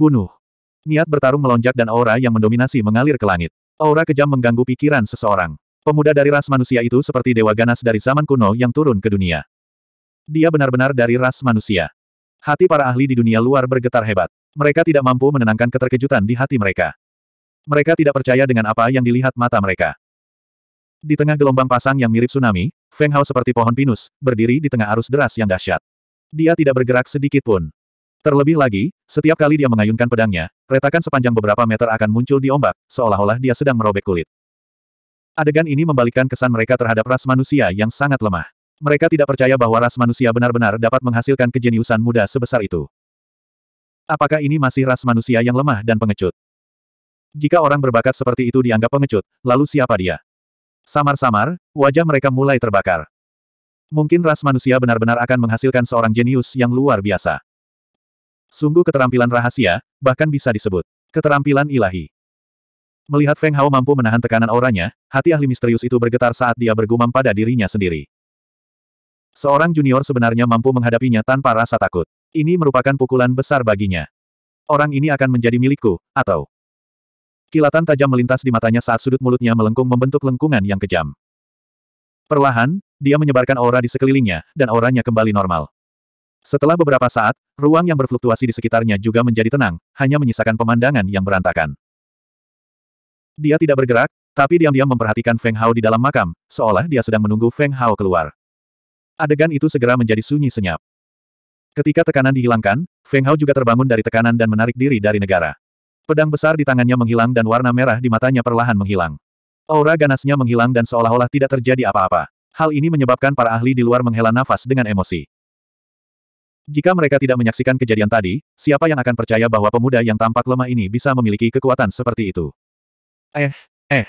Bunuh. Niat bertarung melonjak dan aura yang mendominasi mengalir ke langit. Aura kejam mengganggu pikiran seseorang. Pemuda dari ras manusia itu seperti dewa ganas dari zaman kuno yang turun ke dunia. Dia benar-benar dari ras manusia. Hati para ahli di dunia luar bergetar hebat. Mereka tidak mampu menenangkan keterkejutan di hati mereka. Mereka tidak percaya dengan apa yang dilihat mata mereka. Di tengah gelombang pasang yang mirip tsunami, Feng Hao seperti pohon pinus, berdiri di tengah arus deras yang dahsyat. Dia tidak bergerak sedikit pun. Terlebih lagi, setiap kali dia mengayunkan pedangnya, retakan sepanjang beberapa meter akan muncul di ombak, seolah-olah dia sedang merobek kulit. Adegan ini membalikkan kesan mereka terhadap ras manusia yang sangat lemah. Mereka tidak percaya bahwa ras manusia benar-benar dapat menghasilkan kejeniusan muda sebesar itu. Apakah ini masih ras manusia yang lemah dan pengecut? Jika orang berbakat seperti itu dianggap pengecut, lalu siapa dia? Samar-samar, wajah mereka mulai terbakar. Mungkin ras manusia benar-benar akan menghasilkan seorang jenius yang luar biasa. Sungguh keterampilan rahasia, bahkan bisa disebut keterampilan ilahi. Melihat Feng Hao mampu menahan tekanan auranya, hati ahli misterius itu bergetar saat dia bergumam pada dirinya sendiri. Seorang junior sebenarnya mampu menghadapinya tanpa rasa takut. Ini merupakan pukulan besar baginya. Orang ini akan menjadi milikku, atau... Kilatan tajam melintas di matanya saat sudut mulutnya melengkung membentuk lengkungan yang kejam. Perlahan, dia menyebarkan aura di sekelilingnya, dan auranya kembali normal. Setelah beberapa saat, ruang yang berfluktuasi di sekitarnya juga menjadi tenang, hanya menyisakan pemandangan yang berantakan. Dia tidak bergerak, tapi diam-diam memperhatikan Feng Hao di dalam makam, seolah dia sedang menunggu Feng Hao keluar. Adegan itu segera menjadi sunyi senyap. Ketika tekanan dihilangkan, Feng Hao juga terbangun dari tekanan dan menarik diri dari negara. Pedang besar di tangannya menghilang dan warna merah di matanya perlahan menghilang. Aura ganasnya menghilang dan seolah-olah tidak terjadi apa-apa. Hal ini menyebabkan para ahli di luar menghela nafas dengan emosi. Jika mereka tidak menyaksikan kejadian tadi, siapa yang akan percaya bahwa pemuda yang tampak lemah ini bisa memiliki kekuatan seperti itu? Eh, eh.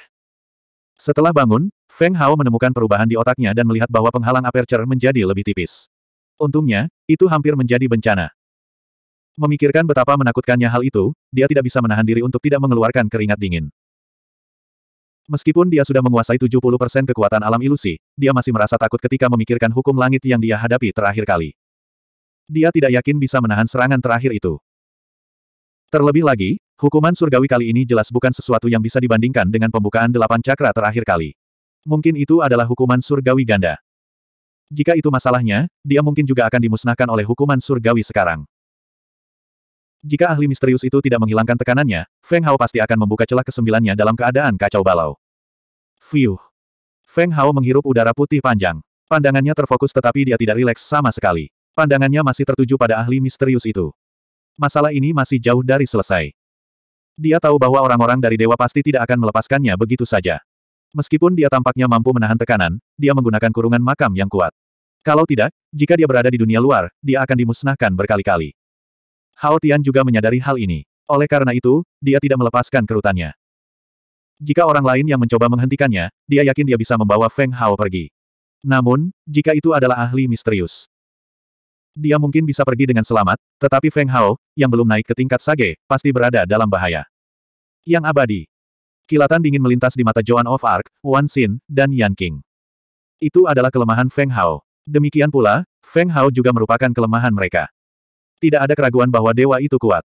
Setelah bangun, Feng Hao menemukan perubahan di otaknya dan melihat bahwa penghalang aperture menjadi lebih tipis. Untungnya, itu hampir menjadi bencana. Memikirkan betapa menakutkannya hal itu, dia tidak bisa menahan diri untuk tidak mengeluarkan keringat dingin. Meskipun dia sudah menguasai 70% kekuatan alam ilusi, dia masih merasa takut ketika memikirkan hukum langit yang dia hadapi terakhir kali. Dia tidak yakin bisa menahan serangan terakhir itu. Terlebih lagi, hukuman surgawi kali ini jelas bukan sesuatu yang bisa dibandingkan dengan pembukaan delapan cakra terakhir kali. Mungkin itu adalah hukuman surgawi ganda. Jika itu masalahnya, dia mungkin juga akan dimusnahkan oleh hukuman surgawi sekarang. Jika ahli misterius itu tidak menghilangkan tekanannya, Feng Hao pasti akan membuka celah kesembilannya dalam keadaan kacau balau. Fiuh. Feng Hao menghirup udara putih panjang. Pandangannya terfokus tetapi dia tidak rileks sama sekali. Pandangannya masih tertuju pada ahli misterius itu. Masalah ini masih jauh dari selesai. Dia tahu bahwa orang-orang dari dewa pasti tidak akan melepaskannya begitu saja. Meskipun dia tampaknya mampu menahan tekanan, dia menggunakan kurungan makam yang kuat. Kalau tidak, jika dia berada di dunia luar, dia akan dimusnahkan berkali-kali. Hao Tian juga menyadari hal ini. Oleh karena itu, dia tidak melepaskan kerutannya. Jika orang lain yang mencoba menghentikannya, dia yakin dia bisa membawa Feng Hao pergi. Namun, jika itu adalah ahli misterius, dia mungkin bisa pergi dengan selamat, tetapi Feng Hao, yang belum naik ke tingkat sage, pasti berada dalam bahaya. Yang abadi. Kilatan dingin melintas di mata Joan of Arc, Wan Xin, dan Yan King. Itu adalah kelemahan Feng Hao. Demikian pula, Feng Hao juga merupakan kelemahan mereka. Tidak ada keraguan bahwa dewa itu kuat.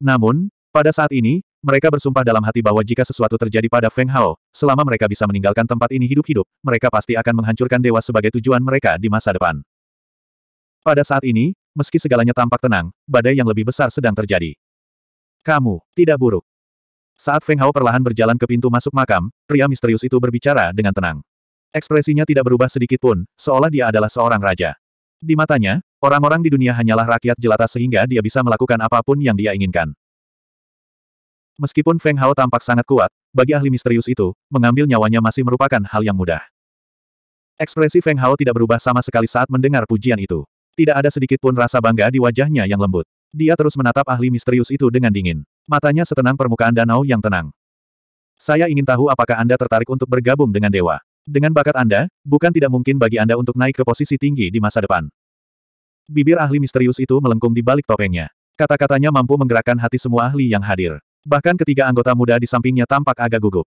Namun, pada saat ini, mereka bersumpah dalam hati bahwa jika sesuatu terjadi pada Feng Hao, selama mereka bisa meninggalkan tempat ini hidup-hidup, mereka pasti akan menghancurkan dewa sebagai tujuan mereka di masa depan. Pada saat ini, meski segalanya tampak tenang, badai yang lebih besar sedang terjadi. Kamu, tidak buruk. Saat Feng Hao perlahan berjalan ke pintu masuk makam, pria misterius itu berbicara dengan tenang. Ekspresinya tidak berubah sedikit pun, seolah dia adalah seorang raja. Di matanya, orang-orang di dunia hanyalah rakyat jelata sehingga dia bisa melakukan apa pun yang dia inginkan. Meskipun Feng Hao tampak sangat kuat, bagi ahli misterius itu, mengambil nyawanya masih merupakan hal yang mudah. Ekspresi Feng Hao tidak berubah sama sekali saat mendengar pujian itu. Tidak ada sedikit pun rasa bangga di wajahnya yang lembut. Dia terus menatap ahli misterius itu dengan dingin. Matanya setenang permukaan danau yang tenang. Saya ingin tahu apakah Anda tertarik untuk bergabung dengan dewa. Dengan bakat Anda, bukan tidak mungkin bagi Anda untuk naik ke posisi tinggi di masa depan. Bibir ahli misterius itu melengkung di balik topengnya. Kata-katanya mampu menggerakkan hati semua ahli yang hadir. Bahkan ketiga anggota muda di sampingnya tampak agak gugup.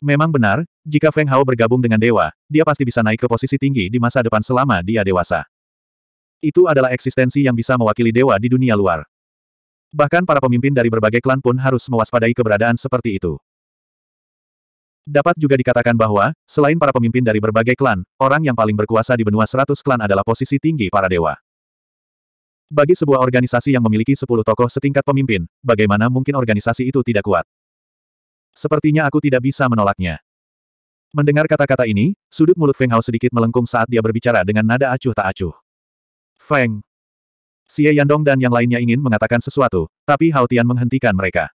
Memang benar, jika Feng Hao bergabung dengan dewa, dia pasti bisa naik ke posisi tinggi di masa depan selama dia dewasa. Itu adalah eksistensi yang bisa mewakili dewa di dunia luar. Bahkan para pemimpin dari berbagai klan pun harus mewaspadai keberadaan seperti itu. Dapat juga dikatakan bahwa, selain para pemimpin dari berbagai klan, orang yang paling berkuasa di benua seratus klan adalah posisi tinggi para dewa. Bagi sebuah organisasi yang memiliki sepuluh tokoh setingkat pemimpin, bagaimana mungkin organisasi itu tidak kuat? Sepertinya aku tidak bisa menolaknya. Mendengar kata-kata ini, sudut mulut Feng Hao sedikit melengkung saat dia berbicara dengan nada acuh tak acuh. Feng, Xie Yandong dan yang lainnya ingin mengatakan sesuatu, tapi Hao Tian menghentikan mereka.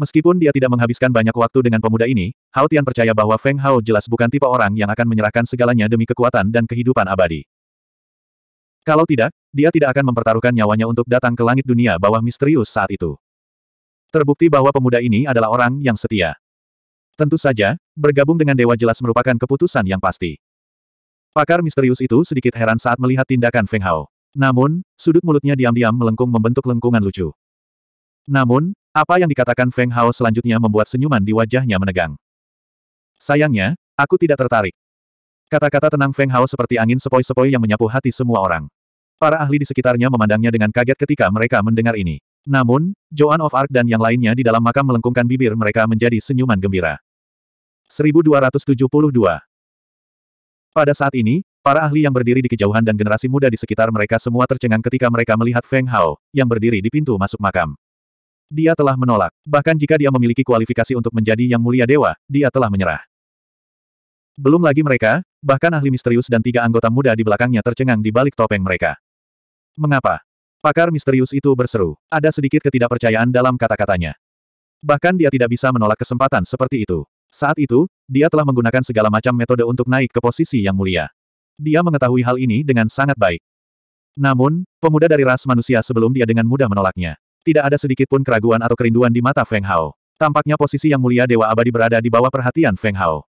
Meskipun dia tidak menghabiskan banyak waktu dengan pemuda ini, Hao Tian percaya bahwa Feng Hao jelas bukan tipe orang yang akan menyerahkan segalanya demi kekuatan dan kehidupan abadi. Kalau tidak, dia tidak akan mempertaruhkan nyawanya untuk datang ke langit dunia bawah misterius saat itu. Terbukti bahwa pemuda ini adalah orang yang setia. Tentu saja, bergabung dengan dewa jelas merupakan keputusan yang pasti. Pakar misterius itu sedikit heran saat melihat tindakan Feng Hao. Namun, sudut mulutnya diam-diam melengkung membentuk lengkungan lucu. Namun, apa yang dikatakan Feng Hao selanjutnya membuat senyuman di wajahnya menegang. Sayangnya, aku tidak tertarik. Kata-kata tenang Feng Hao seperti angin sepoi-sepoi yang menyapu hati semua orang. Para ahli di sekitarnya memandangnya dengan kaget ketika mereka mendengar ini. Namun, Joan of Arc dan yang lainnya di dalam makam melengkungkan bibir mereka menjadi senyuman gembira. 1272 Pada saat ini, Para ahli yang berdiri di kejauhan dan generasi muda di sekitar mereka semua tercengang ketika mereka melihat Feng Hao, yang berdiri di pintu masuk makam. Dia telah menolak. Bahkan jika dia memiliki kualifikasi untuk menjadi yang mulia dewa, dia telah menyerah. Belum lagi mereka, bahkan ahli misterius dan tiga anggota muda di belakangnya tercengang di balik topeng mereka. Mengapa? Pakar misterius itu berseru. Ada sedikit ketidakpercayaan dalam kata-katanya. Bahkan dia tidak bisa menolak kesempatan seperti itu. Saat itu, dia telah menggunakan segala macam metode untuk naik ke posisi yang mulia. Dia mengetahui hal ini dengan sangat baik. Namun, pemuda dari ras manusia sebelum dia dengan mudah menolaknya. Tidak ada sedikit pun keraguan atau kerinduan di mata Feng Hao. Tampaknya posisi yang mulia Dewa Abadi berada di bawah perhatian Feng Hao.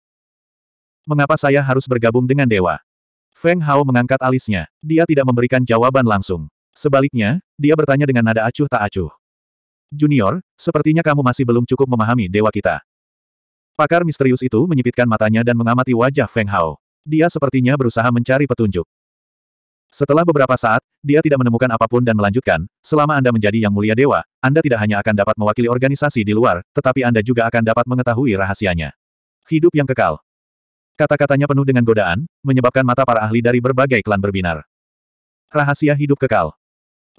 Mengapa saya harus bergabung dengan Dewa? Feng Hao mengangkat alisnya. Dia tidak memberikan jawaban langsung. Sebaliknya, dia bertanya dengan nada acuh tak acuh. Junior, sepertinya kamu masih belum cukup memahami dewa kita. Pakar misterius itu menyipitkan matanya dan mengamati wajah Feng Hao. Dia sepertinya berusaha mencari petunjuk. Setelah beberapa saat, dia tidak menemukan apa pun dan melanjutkan, selama Anda menjadi yang mulia dewa, Anda tidak hanya akan dapat mewakili organisasi di luar, tetapi Anda juga akan dapat mengetahui rahasianya. Hidup yang kekal. Kata-katanya penuh dengan godaan, menyebabkan mata para ahli dari berbagai klan berbinar. Rahasia hidup kekal.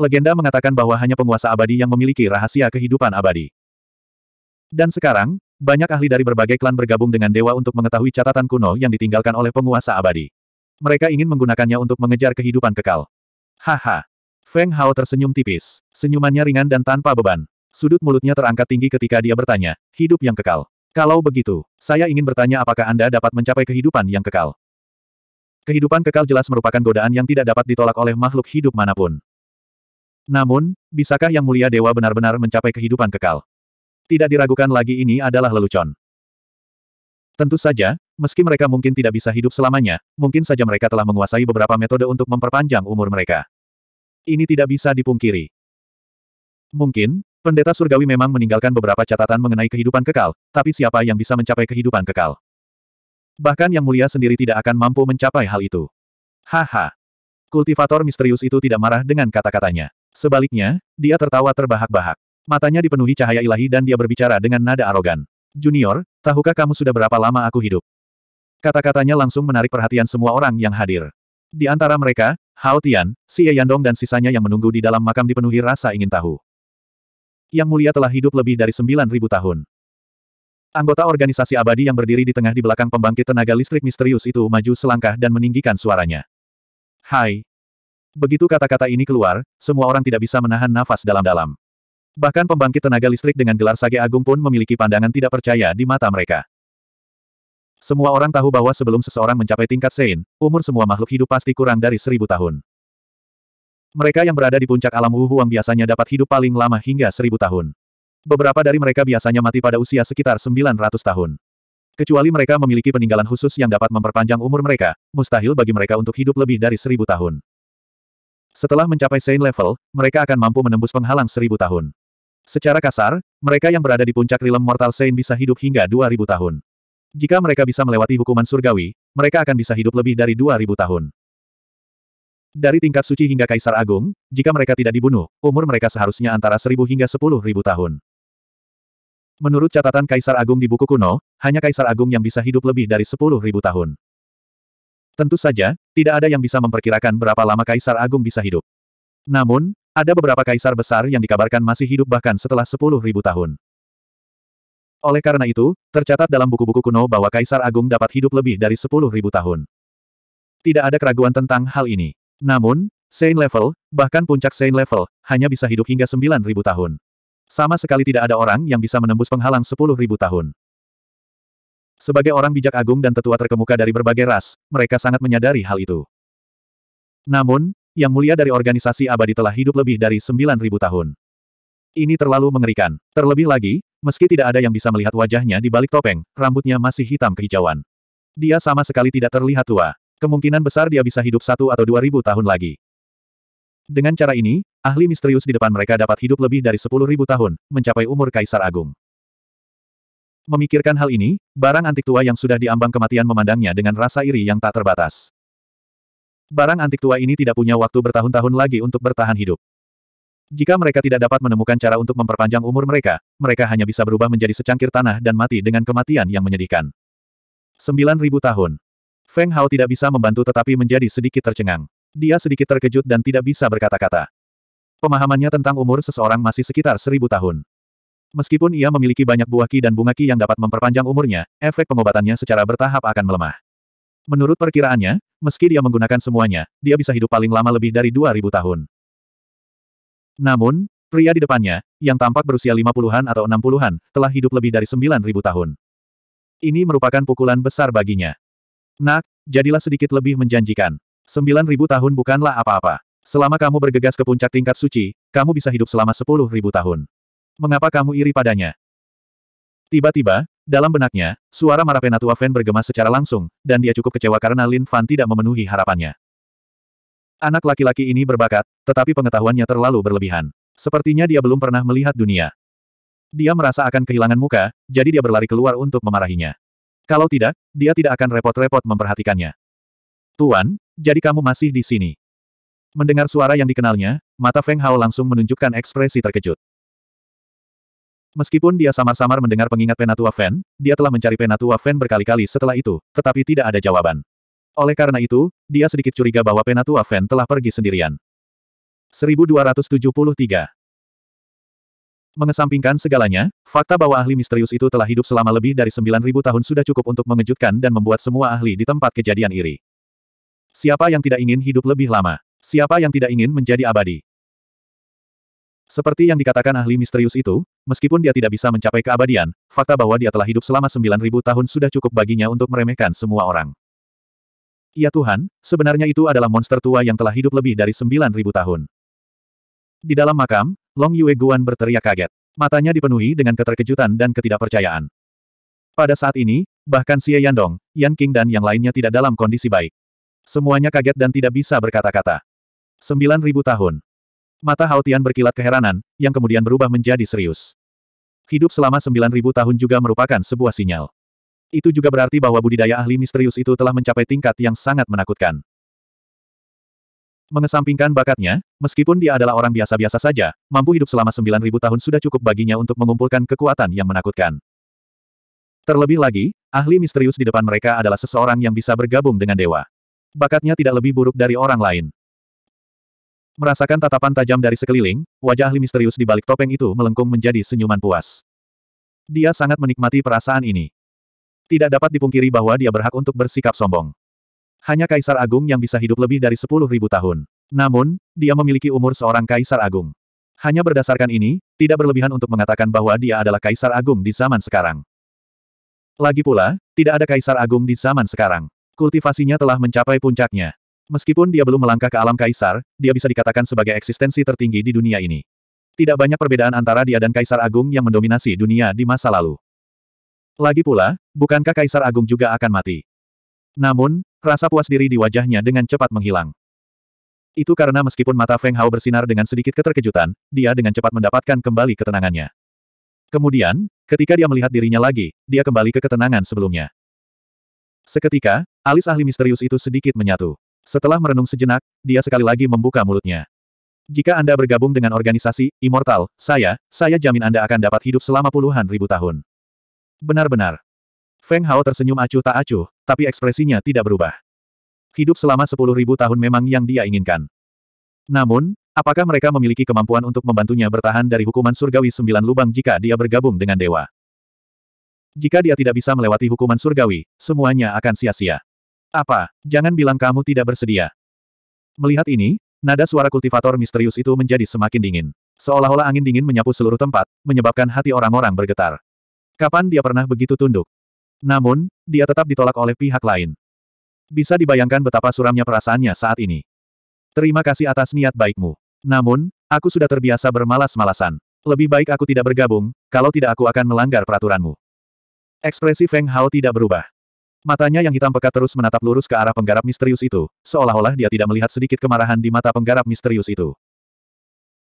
Legenda mengatakan bahwa hanya penguasa abadi yang memiliki rahasia kehidupan abadi. Dan sekarang, banyak ahli dari berbagai klan bergabung dengan dewa untuk mengetahui catatan kuno yang ditinggalkan oleh penguasa abadi. Mereka ingin menggunakannya untuk mengejar kehidupan kekal. Haha. Feng Hao tersenyum tipis. Senyumannya ringan dan tanpa beban. Sudut mulutnya terangkat tinggi ketika dia bertanya, hidup yang kekal. Kalau begitu, saya ingin bertanya apakah Anda dapat mencapai kehidupan yang kekal. Kehidupan kekal jelas merupakan godaan yang tidak dapat ditolak oleh makhluk hidup mana pun. Namun, bisakah Yang Mulia Dewa benar-benar mencapai kehidupan kekal? Tidak diragukan lagi ini adalah lelucon. Tentu saja, meski mereka mungkin tidak bisa hidup selamanya, mungkin saja mereka telah menguasai beberapa metode untuk memperpanjang umur mereka. Ini tidak bisa dipungkiri. Mungkin, pendeta surgawi memang meninggalkan beberapa catatan mengenai kehidupan kekal, tapi siapa yang bisa mencapai kehidupan kekal? Bahkan yang mulia sendiri tidak akan mampu mencapai hal itu. Haha. Kultivator misterius itu tidak marah dengan kata-katanya. Sebaliknya, dia tertawa terbahak-bahak. Matanya dipenuhi cahaya ilahi dan dia berbicara dengan nada arogan. Junior, tahukah kamu sudah berapa lama aku hidup? Kata-katanya langsung menarik perhatian semua orang yang hadir. Di antara mereka, Hao Tian, Xie Yandong dan sisanya yang menunggu di dalam makam dipenuhi rasa ingin tahu. Yang mulia telah hidup lebih dari 9.000 tahun. Anggota organisasi abadi yang berdiri di tengah di belakang pembangkit tenaga listrik misterius itu maju selangkah dan meninggikan suaranya. Hai. Begitu kata-kata ini keluar, semua orang tidak bisa menahan nafas dalam-dalam. Bahkan pembangkit tenaga listrik dengan gelar Sage Agung pun memiliki pandangan tidak percaya di mata mereka. Semua orang tahu bahwa sebelum seseorang mencapai tingkat Sein, umur semua makhluk hidup pasti kurang dari seribu tahun. Mereka yang berada di puncak alam Wu Huang biasanya dapat hidup paling lama hingga seribu tahun. Beberapa dari mereka biasanya mati pada usia sekitar 900 tahun. Kecuali mereka memiliki peninggalan khusus yang dapat memperpanjang umur mereka, mustahil bagi mereka untuk hidup lebih dari seribu tahun. Setelah mencapai Sein level, mereka akan mampu menembus penghalang seribu tahun. Secara kasar, mereka yang berada di puncak rilem Mortal Saint bisa hidup hingga 2000 tahun. Jika mereka bisa melewati hukuman surgawi, mereka akan bisa hidup lebih dari 2000 tahun. Dari tingkat suci hingga Kaisar Agung, jika mereka tidak dibunuh, umur mereka seharusnya antara seribu hingga sepuluh ribu tahun. Menurut catatan Kaisar Agung di buku kuno, hanya Kaisar Agung yang bisa hidup lebih dari sepuluh ribu tahun. Tentu saja, tidak ada yang bisa memperkirakan berapa lama Kaisar Agung bisa hidup. Namun, ada beberapa kaisar besar yang dikabarkan masih hidup bahkan setelah sepuluh ribu tahun. Oleh karena itu, tercatat dalam buku-buku kuno bahwa Kaisar Agung dapat hidup lebih dari sepuluh ribu tahun. Tidak ada keraguan tentang hal ini. Namun, Saint level, bahkan puncak Saint level, hanya bisa hidup hingga 9.000 tahun. Sama sekali tidak ada orang yang bisa menembus penghalang 10.000 tahun. Sebagai orang bijak agung dan tetua terkemuka dari berbagai ras, mereka sangat menyadari hal itu. Namun, yang mulia dari organisasi abadi telah hidup lebih dari 9.000 tahun. Ini terlalu mengerikan. Terlebih lagi, meski tidak ada yang bisa melihat wajahnya di balik topeng, rambutnya masih hitam kehijauan. Dia sama sekali tidak terlihat tua. Kemungkinan besar dia bisa hidup satu atau dua ribu tahun lagi. Dengan cara ini, ahli misterius di depan mereka dapat hidup lebih dari sepuluh ribu tahun, mencapai umur Kaisar Agung. Memikirkan hal ini, barang antik tua yang sudah diambang kematian memandangnya dengan rasa iri yang tak terbatas. Barang antik tua ini tidak punya waktu bertahun-tahun lagi untuk bertahan hidup. Jika mereka tidak dapat menemukan cara untuk memperpanjang umur mereka, mereka hanya bisa berubah menjadi secangkir tanah dan mati dengan kematian yang menyedihkan. Sembilan ribu tahun. Feng Hao tidak bisa membantu tetapi menjadi sedikit tercengang. Dia sedikit terkejut dan tidak bisa berkata-kata. Pemahamannya tentang umur seseorang masih sekitar seribu tahun. Meskipun ia memiliki banyak buah ki dan bunga ki yang dapat memperpanjang umurnya, efek pengobatannya secara bertahap akan melemah. Menurut perkiraannya, meski dia menggunakan semuanya, dia bisa hidup paling lama lebih dari 2000 tahun. Namun, pria di depannya, yang tampak berusia 50-an atau 60-an, telah hidup lebih dari 9000 tahun. Ini merupakan pukulan besar baginya. Nak, jadilah sedikit lebih menjanjikan. Sembilan ribu tahun bukanlah apa-apa. Selama kamu bergegas ke puncak tingkat suci, kamu bisa hidup selama sepuluh ribu tahun. Mengapa kamu iri padanya? Tiba-tiba, dalam benaknya, suara marah Penatua Fan bergema secara langsung, dan dia cukup kecewa karena Lin Fan tidak memenuhi harapannya. Anak laki-laki ini berbakat, tetapi pengetahuannya terlalu berlebihan. Sepertinya dia belum pernah melihat dunia. Dia merasa akan kehilangan muka, jadi dia berlari keluar untuk memarahinya. Kalau tidak, dia tidak akan repot-repot memperhatikannya. Tuan, jadi kamu masih di sini. Mendengar suara yang dikenalnya, mata Feng Hao langsung menunjukkan ekspresi terkejut. Meskipun dia samar-samar mendengar pengingat Penatua Fen, dia telah mencari Penatua Fen berkali-kali setelah itu, tetapi tidak ada jawaban. Oleh karena itu, dia sedikit curiga bahwa Penatua Fen telah pergi sendirian. 1273 Mengesampingkan segalanya, fakta bahwa ahli misterius itu telah hidup selama lebih dari 9.000 tahun sudah cukup untuk mengejutkan dan membuat semua ahli di tempat kejadian iri. Siapa yang tidak ingin hidup lebih lama? Siapa yang tidak ingin menjadi abadi? Seperti yang dikatakan ahli misterius itu, meskipun dia tidak bisa mencapai keabadian, fakta bahwa dia telah hidup selama 9.000 tahun sudah cukup baginya untuk meremehkan semua orang. Ya Tuhan, sebenarnya itu adalah monster tua yang telah hidup lebih dari 9.000 tahun. Di dalam makam, Long Yue Guan berteriak kaget. Matanya dipenuhi dengan keterkejutan dan ketidakpercayaan. Pada saat ini, bahkan Xie Yandong, Yan King dan yang lainnya tidak dalam kondisi baik. Semuanya kaget dan tidak bisa berkata-kata. Sembilan ribu tahun. Mata Hao Tian berkilat keheranan, yang kemudian berubah menjadi serius. Hidup selama sembilan ribu tahun juga merupakan sebuah sinyal. Itu juga berarti bahwa budidaya ahli misterius itu telah mencapai tingkat yang sangat menakutkan. Mengesampingkan bakatnya, meskipun dia adalah orang biasa-biasa saja, mampu hidup selama 9.000 tahun sudah cukup baginya untuk mengumpulkan kekuatan yang menakutkan. Terlebih lagi, ahli misterius di depan mereka adalah seseorang yang bisa bergabung dengan dewa. Bakatnya tidak lebih buruk dari orang lain. Merasakan tatapan tajam dari sekeliling, wajah ahli misterius di balik topeng itu melengkung menjadi senyuman puas. Dia sangat menikmati perasaan ini. Tidak dapat dipungkiri bahwa dia berhak untuk bersikap sombong. Hanya Kaisar Agung yang bisa hidup lebih dari sepuluh ribu tahun. Namun, dia memiliki umur seorang Kaisar Agung. Hanya berdasarkan ini, tidak berlebihan untuk mengatakan bahwa dia adalah Kaisar Agung di zaman sekarang. Lagi pula, tidak ada Kaisar Agung di zaman sekarang. Kultivasinya telah mencapai puncaknya. Meskipun dia belum melangkah ke alam Kaisar, dia bisa dikatakan sebagai eksistensi tertinggi di dunia ini. Tidak banyak perbedaan antara dia dan Kaisar Agung yang mendominasi dunia di masa lalu. Lagi pula, bukankah Kaisar Agung juga akan mati? Namun, rasa puas diri di wajahnya dengan cepat menghilang. Itu karena meskipun mata Feng Hao bersinar dengan sedikit keterkejutan, dia dengan cepat mendapatkan kembali ketenangannya. Kemudian, ketika dia melihat dirinya lagi, dia kembali ke ketenangan sebelumnya. Seketika, alis ahli misterius itu sedikit menyatu. Setelah merenung sejenak, dia sekali lagi membuka mulutnya. Jika Anda bergabung dengan organisasi Immortal, saya, saya jamin Anda akan dapat hidup selama puluhan ribu tahun. Benar-benar. Feng Hao tersenyum acuh tak acuh, tapi ekspresinya tidak berubah. Hidup selama sepuluh ribu tahun memang yang dia inginkan. Namun, apakah mereka memiliki kemampuan untuk membantunya bertahan dari hukuman surgawi sembilan lubang jika dia bergabung dengan dewa? Jika dia tidak bisa melewati hukuman surgawi, semuanya akan sia-sia. Apa? Jangan bilang kamu tidak bersedia. Melihat ini, nada suara kultivator misterius itu menjadi semakin dingin. Seolah-olah angin dingin menyapu seluruh tempat, menyebabkan hati orang-orang bergetar. Kapan dia pernah begitu tunduk? Namun, dia tetap ditolak oleh pihak lain. Bisa dibayangkan betapa suramnya perasaannya saat ini. Terima kasih atas niat baikmu. Namun, aku sudah terbiasa bermalas-malasan. Lebih baik aku tidak bergabung, kalau tidak aku akan melanggar peraturanmu. Ekspresi Feng Hao tidak berubah. Matanya yang hitam pekat terus menatap lurus ke arah penggarap misterius itu, seolah-olah dia tidak melihat sedikit kemarahan di mata penggarap misterius itu.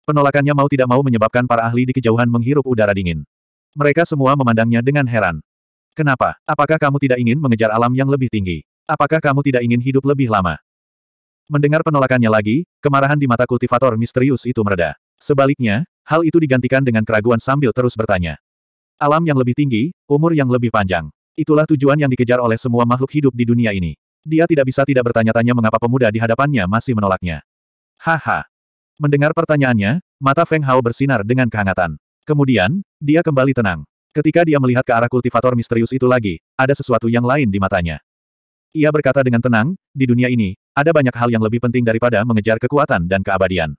Penolakannya mau tidak mau menyebabkan para ahli di kejauhan menghirup udara dingin. Mereka semua memandangnya dengan heran. Kenapa? Apakah kamu tidak ingin mengejar alam yang lebih tinggi? Apakah kamu tidak ingin hidup lebih lama? Mendengar penolakannya lagi, kemarahan di mata kultivator misterius itu mereda. Sebaliknya, hal itu digantikan dengan keraguan sambil terus bertanya. Alam yang lebih tinggi, umur yang lebih panjang. Itulah tujuan yang dikejar oleh semua makhluk hidup di dunia ini. Dia tidak bisa tidak bertanya-tanya mengapa pemuda di hadapannya masih menolaknya. Haha. Mendengar pertanyaannya, mata Feng Hao bersinar dengan kehangatan. Kemudian, dia kembali tenang. Ketika dia melihat ke arah kultivator misterius itu lagi, ada sesuatu yang lain di matanya. Ia berkata dengan tenang, di dunia ini, ada banyak hal yang lebih penting daripada mengejar kekuatan dan keabadian.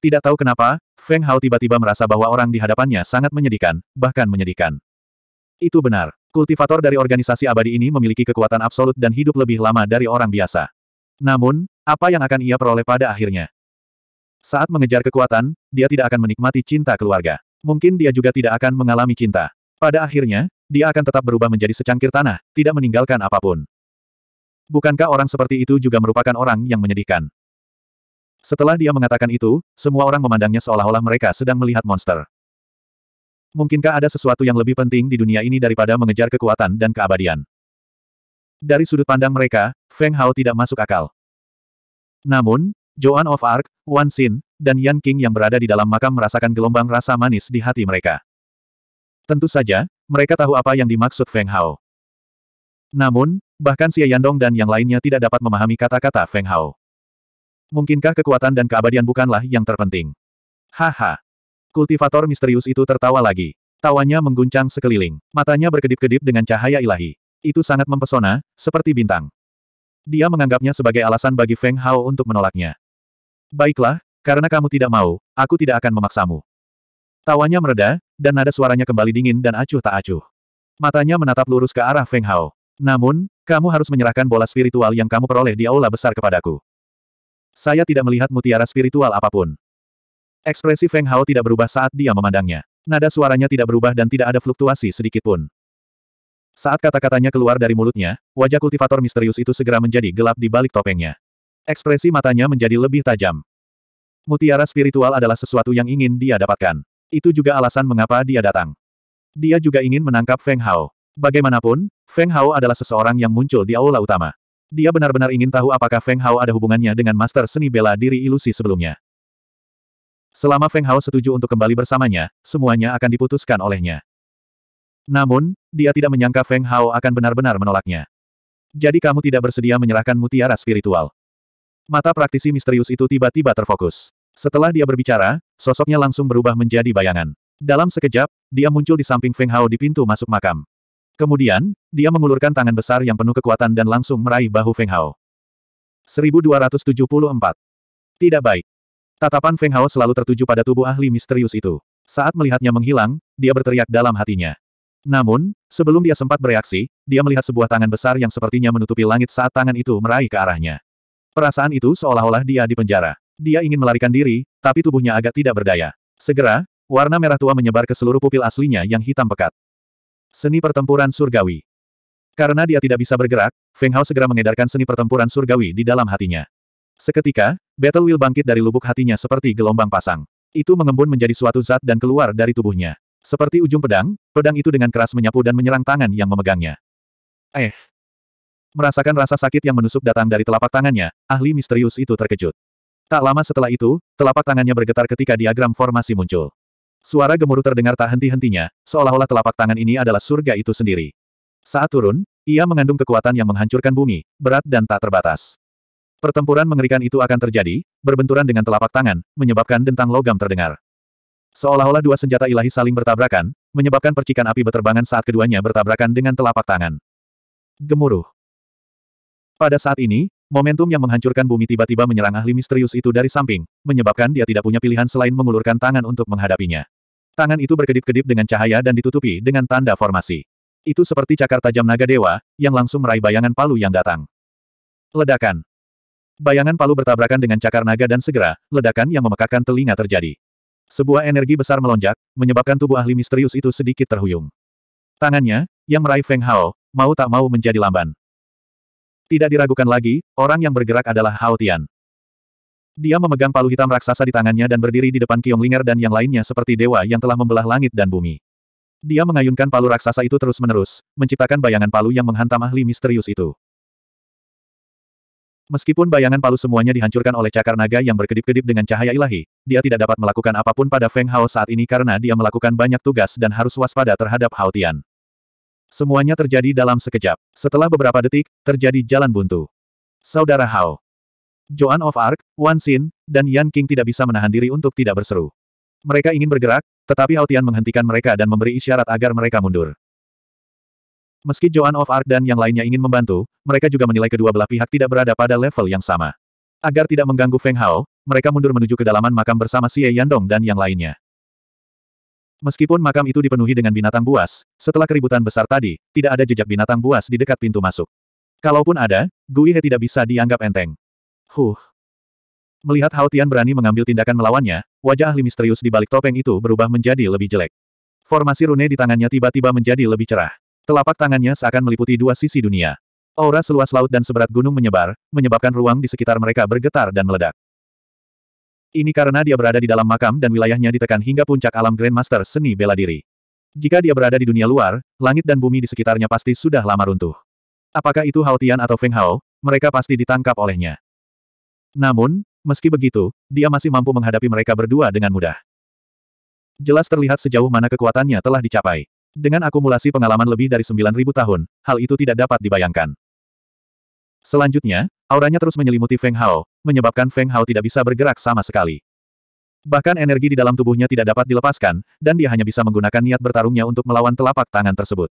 Tidak tahu kenapa, Feng Hao tiba-tiba merasa bahwa orang di hadapannya sangat menyedihkan, bahkan menyedihkan. Itu benar. Kultivator dari organisasi abadi ini memiliki kekuatan absolut dan hidup lebih lama dari orang biasa. Namun, apa yang akan ia peroleh pada akhirnya? Saat mengejar kekuatan, dia tidak akan menikmati cinta keluarga. Mungkin dia juga tidak akan mengalami cinta. Pada akhirnya, dia akan tetap berubah menjadi secangkir tanah, tidak meninggalkan apa pun. Bukankah orang seperti itu juga merupakan orang yang menyedihkan? Setelah dia mengatakan itu, semua orang memandangnya seolah-olah mereka sedang melihat monster. Mungkinkah ada sesuatu yang lebih penting di dunia ini daripada mengejar kekuatan dan keabadian? Dari sudut pandang mereka, Feng Hao tidak masuk akal. Namun, Joan of Arc, Wan Xin, dan Yan King yang berada di dalam makam merasakan gelombang rasa manis di hati mereka. Tentu saja, mereka tahu apa yang dimaksud Feng Hao. Namun, bahkan Xie Yandong dan yang lainnya tidak dapat memahami kata-kata Feng Hao. Mungkinkah kekuatan dan keabadian bukanlah yang terpenting? Haha. Kultivator misterius itu tertawa lagi. Tawanya mengguncang sekeliling. Matanya berkedip-kedip dengan cahaya ilahi. Itu sangat mempesona, seperti bintang. Dia menganggapnya sebagai alasan bagi Feng Hao untuk menolaknya. Baiklah, karena kamu tidak mau, aku tidak akan memaksamu. Tawanya mereda, dan nada suaranya kembali dingin dan acuh tak acuh. Matanya menatap lurus ke arah Feng Hao. Namun, kamu harus menyerahkan bola spiritual yang kamu peroleh di aula besar kepadaku. Saya tidak melihat mutiara spiritual apa pun. Ekspresi Feng Hao tidak berubah saat dia memandangnya. Nada suaranya tidak berubah dan tidak ada fluktuasi sedikit pun. Saat kata-katanya keluar dari mulutnya, wajah kultivator misterius itu segera menjadi gelap di balik topengnya. Ekspresi matanya menjadi lebih tajam. Mutiara spiritual adalah sesuatu yang ingin dia dapatkan. Itu juga alasan mengapa dia datang. Dia juga ingin menangkap Feng Hao. Bagaimanapun, Feng Hao adalah seseorang yang muncul di aula utama. Dia benar-benar ingin tahu apakah Feng Hao ada hubungannya dengan master seni bela diri ilusi sebelumnya. Selama Feng Hao setuju untuk kembali bersamanya, semuanya akan diputuskan olehnya. Namun, dia tidak menyangka Feng Hao akan benar-benar menolaknya. Jadi kamu tidak bersedia menyerahkan mutiara spiritual. Mata praktisi misterius itu tiba-tiba terfokus. Setelah dia berbicara, sosoknya langsung berubah menjadi bayangan. Dalam sekejap, dia muncul di samping Feng Hao di pintu masuk makam. Kemudian, dia mengulurkan tangan besar yang penuh kekuatan dan langsung meraih bahu Feng Hao. 1274. Tidak baik. Tatapan Feng Hao selalu tertuju pada tubuh ahli misterius itu. Saat melihatnya menghilang, dia berteriak dalam hatinya. Namun, sebelum dia sempat bereaksi, dia melihat sebuah tangan besar yang sepertinya menutupi langit saat tangan itu meraih ke arahnya. Perasaan itu seolah-olah dia di penjara. Dia ingin melarikan diri, tapi tubuhnya agak tidak berdaya. Segera, warna merah tua menyebar ke seluruh pupil aslinya yang hitam pekat. Seni pertempuran surgawi. Karena dia tidak bisa bergerak, Feng Hao segera mengedarkan seni pertempuran surgawi di dalam hatinya. Seketika, Battle Wheel bangkit dari lubuk hatinya seperti gelombang pasang. Itu mengembun menjadi suatu zat dan keluar dari tubuhnya. Seperti ujung pedang, pedang itu dengan keras menyapu dan menyerang tangan yang memegangnya. Eh! Merasakan rasa sakit yang menusuk datang dari telapak tangannya, ahli misterius itu terkejut. Tak lama setelah itu, telapak tangannya bergetar ketika diagram formasi muncul. Suara gemuruh terdengar tak henti-hentinya, seolah-olah telapak tangan ini adalah surga itu sendiri. Saat turun, ia mengandung kekuatan yang menghancurkan bumi, berat dan tak terbatas. Pertempuran mengerikan itu akan terjadi, berbenturan dengan telapak tangan, menyebabkan dentang logam terdengar. Seolah-olah dua senjata ilahi saling bertabrakan, menyebabkan percikan api beterbangan saat keduanya bertabrakan dengan telapak tangan. Gemuruh. Pada saat ini, momentum yang menghancurkan bumi tiba-tiba menyerang ahli misterius itu dari samping, menyebabkan dia tidak punya pilihan selain mengulurkan tangan untuk menghadapinya. Tangan itu berkedip-kedip dengan cahaya dan ditutupi dengan tanda formasi. Itu seperti cakar tajam naga dewa, yang langsung meraih bayangan palu yang datang. Ledakan. Bayangan palu bertabrakan dengan cakar naga dan segera, ledakan yang memekakkan telinga terjadi. Sebuah energi besar melonjak, menyebabkan tubuh ahli misterius itu sedikit terhuyung. Tangannya, yang meraih Feng Hao, mau tak mau menjadi lamban. Tidak diragukan lagi, orang yang bergerak adalah Hao Tian. Dia memegang palu hitam raksasa di tangannya dan berdiri di depan Kiong Linger dan yang lainnya seperti dewa yang telah membelah langit dan bumi. Dia mengayunkan palu raksasa itu terus-menerus, menciptakan bayangan palu yang menghantam ahli misterius itu. Meskipun bayangan palu semuanya dihancurkan oleh cakar naga yang berkedip-kedip dengan cahaya ilahi, dia tidak dapat melakukan apa pun pada Feng Hao saat ini karena dia melakukan banyak tugas dan harus waspada terhadap Hao Tian. Semuanya terjadi dalam sekejap. Setelah beberapa detik, terjadi jalan buntu. Saudara Hao. Joan of Arc, Wan Xin, dan Yan King tidak bisa menahan diri untuk tidak berseru. Mereka ingin bergerak, tetapi Hao Tian menghentikan mereka dan memberi isyarat agar mereka mundur. Meski Joan of Arc dan yang lainnya ingin membantu, mereka juga menilai kedua belah pihak tidak berada pada level yang sama. Agar tidak mengganggu Feng Hao, mereka mundur menuju kedalaman makam bersama Xie Yandong dan yang lainnya. Meskipun makam itu dipenuhi dengan binatang buas, setelah keributan besar tadi, tidak ada jejak binatang buas di dekat pintu masuk. Kalaupun ada, Gui He tidak bisa dianggap enteng. Huh. Melihat Hao Tian berani mengambil tindakan melawannya, wajah ahli misterius di balik topeng itu berubah menjadi lebih jelek. Formasi rune di tangannya tiba-tiba menjadi lebih cerah. Telapak tangannya seakan meliputi dua sisi dunia. Aura seluas laut dan seberat gunung menyebar, menyebabkan ruang di sekitar mereka bergetar dan meledak. Ini karena dia berada di dalam makam dan wilayahnya ditekan hingga puncak alam Grandmaster seni bela diri. Jika dia berada di dunia luar, langit dan bumi di sekitarnya pasti sudah lama runtuh. Apakah itu Hao Tian atau Feng Hao, mereka pasti ditangkap olehnya. Namun, meski begitu, dia masih mampu menghadapi mereka berdua dengan mudah. Jelas terlihat sejauh mana kekuatannya telah dicapai. Dengan akumulasi pengalaman lebih dari 9.000 tahun, hal itu tidak dapat dibayangkan. Selanjutnya, auranya terus menyelimuti Feng Hao, menyebabkan Feng Hao tidak bisa bergerak sama sekali. Bahkan energi di dalam tubuhnya tidak dapat dilepaskan, dan dia hanya bisa menggunakan niat bertarungnya untuk melawan telapak tangan tersebut.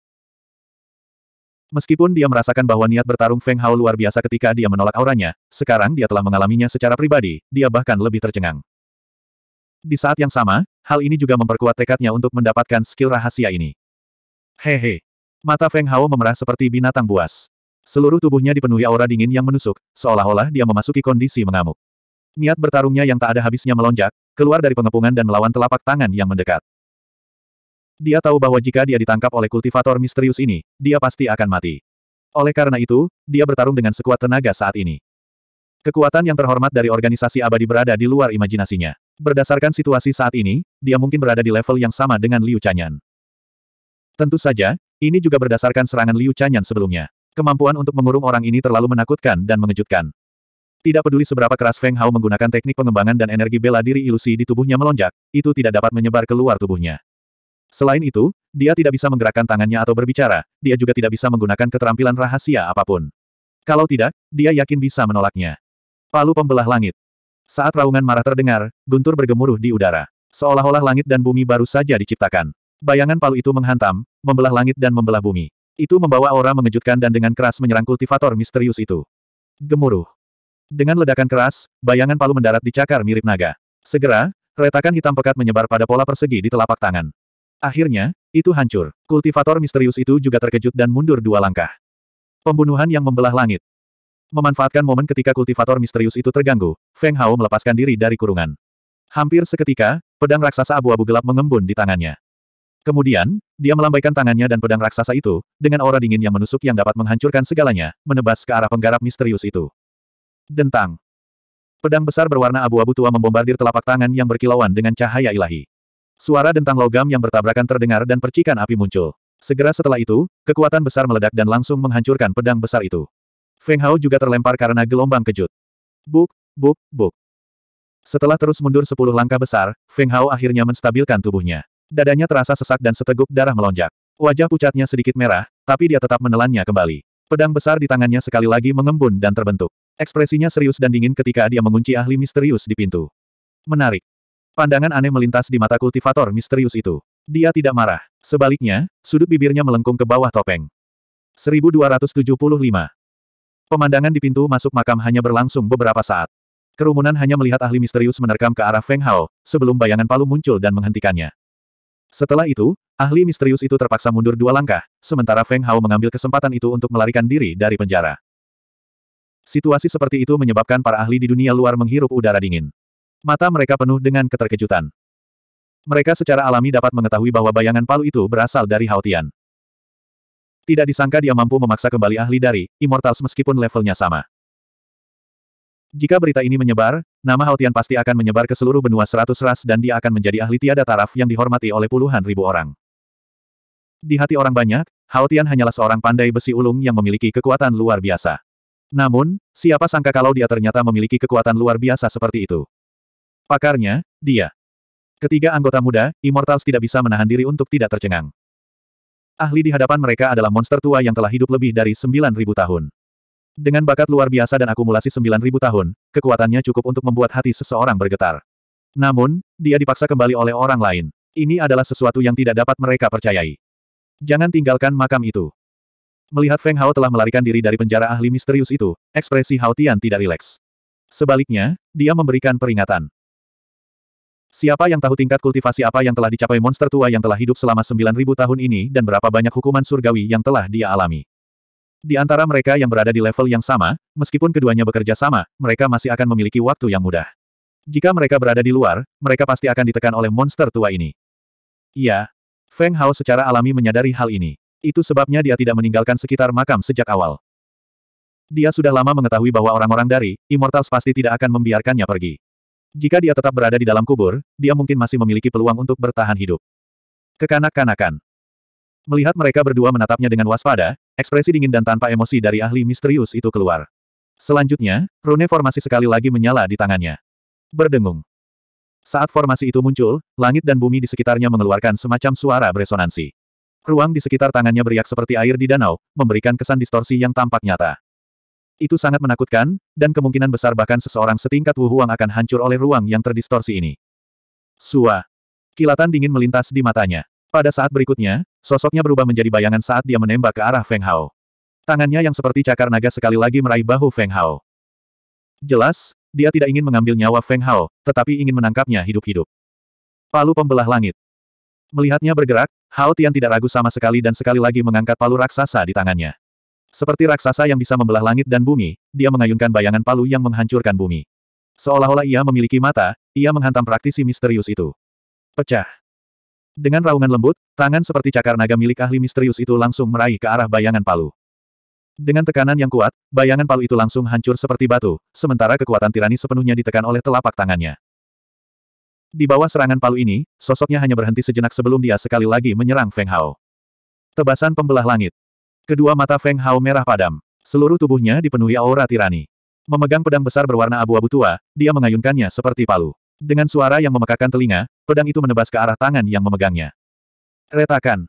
Meskipun dia merasakan bahwa niat bertarung Feng Hao luar biasa ketika dia menolak auranya, sekarang dia telah mengalaminya secara pribadi, dia bahkan lebih tercengang. Di saat yang sama, hal ini juga memperkuat tekadnya untuk mendapatkan skill rahasia ini. Hehe. Mata Feng Hao memerah seperti binatang buas. Seluruh tubuhnya dipenuhi aura dingin yang menusuk, seolah-olah dia memasuki kondisi mengamuk. Niat bertarungnya yang tak ada habisnya melonjak, keluar dari pengepungan dan melawan telapak tangan yang mendekat. Dia tahu bahwa jika dia ditangkap oleh kultivator misterius ini, dia pasti akan mati. Oleh karena itu, dia bertarung dengan sekuat tenaga saat ini. Kekuatan yang terhormat dari organisasi abadi berada di luar imajinasinya. Berdasarkan situasi saat ini, dia mungkin berada di level yang sama dengan Liu Chanyan. Tentu saja, ini juga berdasarkan serangan Liu Chanyan sebelumnya. Kemampuan untuk mengurung orang ini terlalu menakutkan dan mengejutkan. Tidak peduli seberapa keras Feng Hao menggunakan teknik pengembangan dan energi bela diri ilusi di tubuhnya melonjak, itu tidak dapat menyebar keluar tubuhnya. Selain itu, dia tidak bisa menggerakkan tangannya atau berbicara, dia juga tidak bisa menggunakan keterampilan rahasia apa pun. Kalau tidak, dia yakin bisa menolaknya. Palu pembelah langit. Saat raungan marah terdengar, guntur bergemuruh di udara. Seolah-olah langit dan bumi baru saja diciptakan. Bayangan palu itu menghantam, membelah langit dan membelah bumi. Itu membawa aura mengejutkan dan dengan keras menyerang kultivator misterius itu. Gemuruh. Dengan ledakan keras, bayangan palu mendarat di cakar mirip naga. Segera, retakan hitam pekat menyebar pada pola persegi di telapak tangan. Akhirnya, itu hancur. Kultivator misterius itu juga terkejut dan mundur dua langkah. Pembunuhan yang membelah langit. Memanfaatkan momen ketika kultivator misterius itu terganggu, Feng Hao melepaskan diri dari kurungan. Hampir seketika, pedang raksasa abu-abu gelap mengembun di tangannya. Kemudian, dia melambaikan tangannya dan pedang raksasa itu, dengan aura dingin yang menusuk yang dapat menghancurkan segalanya, menebas ke arah penggarap misterius itu. Dentang. Pedang besar berwarna abu-abu tua membombardir telapak tangan yang berkilauan dengan cahaya ilahi. Suara dentang logam yang bertabrakan terdengar dan percikan api muncul. Segera setelah itu, kekuatan besar meledak dan langsung menghancurkan pedang besar itu. Feng Hao juga terlempar karena gelombang kejut. Buk, buk, buk. Setelah terus mundur sepuluh langkah besar, Feng Hao akhirnya menstabilkan tubuhnya. Dadanya terasa sesak dan seteguk darah melonjak. Wajah pucatnya sedikit merah, tapi dia tetap menelannya kembali. Pedang besar di tangannya sekali lagi mengembun dan terbentuk. Ekspresinya serius dan dingin ketika dia mengunci ahli misterius di pintu. Menarik. Pandangan aneh melintas di mata kultivator misterius itu. Dia tidak marah. Sebaliknya, sudut bibirnya melengkung ke bawah topeng. 1275 Pemandangan di pintu masuk makam hanya berlangsung beberapa saat. Kerumunan hanya melihat ahli misterius menerkam ke arah Feng Hao, sebelum bayangan palu muncul dan menghentikannya. Setelah itu, ahli misterius itu terpaksa mundur dua langkah, sementara Feng Hao mengambil kesempatan itu untuk melarikan diri dari penjara. Situasi seperti itu menyebabkan para ahli di dunia luar menghirup udara dingin. Mata mereka penuh dengan keterkejutan. Mereka secara alami dapat mengetahui bahwa bayangan palu itu berasal dari Hao Tian. Tidak disangka dia mampu memaksa kembali ahli dari Immortals meskipun levelnya sama. Jika berita ini menyebar, nama Hautian pasti akan menyebar ke seluruh benua seratus ras dan dia akan menjadi ahli tiada taraf yang dihormati oleh puluhan ribu orang. Di hati orang banyak, Hautian hanyalah seorang pandai besi ulung yang memiliki kekuatan luar biasa. Namun, siapa sangka kalau dia ternyata memiliki kekuatan luar biasa seperti itu. Pakarnya, dia. Ketiga anggota muda, Immortals tidak bisa menahan diri untuk tidak tercengang. Ahli di hadapan mereka adalah monster tua yang telah hidup lebih dari 9.000 tahun. Dengan bakat luar biasa dan akumulasi 9.000 tahun, kekuatannya cukup untuk membuat hati seseorang bergetar. Namun, dia dipaksa kembali oleh orang lain. Ini adalah sesuatu yang tidak dapat mereka percayai. Jangan tinggalkan makam itu. Melihat Feng Hao telah melarikan diri dari penjara ahli misterius itu, ekspresi Hao Tian tidak rileks. Sebaliknya, dia memberikan peringatan. Siapa yang tahu tingkat kultivasi apa yang telah dicapai monster tua yang telah hidup selama 9.000 tahun ini dan berapa banyak hukuman surgawi yang telah dia alami. Di antara mereka yang berada di level yang sama, meskipun keduanya bekerja sama, mereka masih akan memiliki waktu yang mudah. Jika mereka berada di luar, mereka pasti akan ditekan oleh monster tua ini. Iya. Feng Hao secara alami menyadari hal ini. Itu sebabnya dia tidak meninggalkan sekitar makam sejak awal. Dia sudah lama mengetahui bahwa orang-orang dari Immortals pasti tidak akan membiarkannya pergi. Jika dia tetap berada di dalam kubur, dia mungkin masih memiliki peluang untuk bertahan hidup. Kekanak-kanakan. Melihat mereka berdua menatapnya dengan waspada, ekspresi dingin dan tanpa emosi dari ahli misterius itu keluar. Selanjutnya, rune formasi sekali lagi menyala di tangannya. Berdengung. Saat formasi itu muncul, langit dan bumi di sekitarnya mengeluarkan semacam suara beresonansi. Ruang di sekitar tangannya beriak seperti air di danau, memberikan kesan distorsi yang tampak nyata. Itu sangat menakutkan, dan kemungkinan besar bahkan seseorang setingkat Wu Huang akan hancur oleh ruang yang terdistorsi ini. Sua. Kilatan dingin melintas di matanya. Pada saat berikutnya, sosoknya berubah menjadi bayangan saat dia menembak ke arah Feng Hao. Tangannya yang seperti cakar naga sekali lagi meraih bahu Feng Hao. Jelas, dia tidak ingin mengambil nyawa Feng Hao, tetapi ingin menangkapnya hidup-hidup. Palu pembelah langit. Melihatnya bergerak, Hao Tian tidak ragu sama sekali dan sekali lagi mengangkat palu raksasa di tangannya. Seperti raksasa yang bisa membelah langit dan bumi, dia mengayunkan bayangan palu yang menghancurkan bumi. Seolah-olah ia memiliki mata, ia menghantam praktisi misterius itu. Pecah. Dengan raungan lembut, tangan seperti cakar naga milik ahli misterius itu langsung meraih ke arah bayangan palu. Dengan tekanan yang kuat, bayangan palu itu langsung hancur seperti batu, sementara kekuatan tirani sepenuhnya ditekan oleh telapak tangannya. Di bawah serangan palu ini, sosoknya hanya berhenti sejenak sebelum dia sekali lagi menyerang Feng Hao. Tebasan pembelah langit. Kedua mata Feng Hao merah padam. Seluruh tubuhnya dipenuhi aura tirani. Memegang pedang besar berwarna abu-abu tua, dia mengayunkannya seperti palu. Dengan suara yang memekakan telinga, pedang itu menebas ke arah tangan yang memegangnya. Retakan.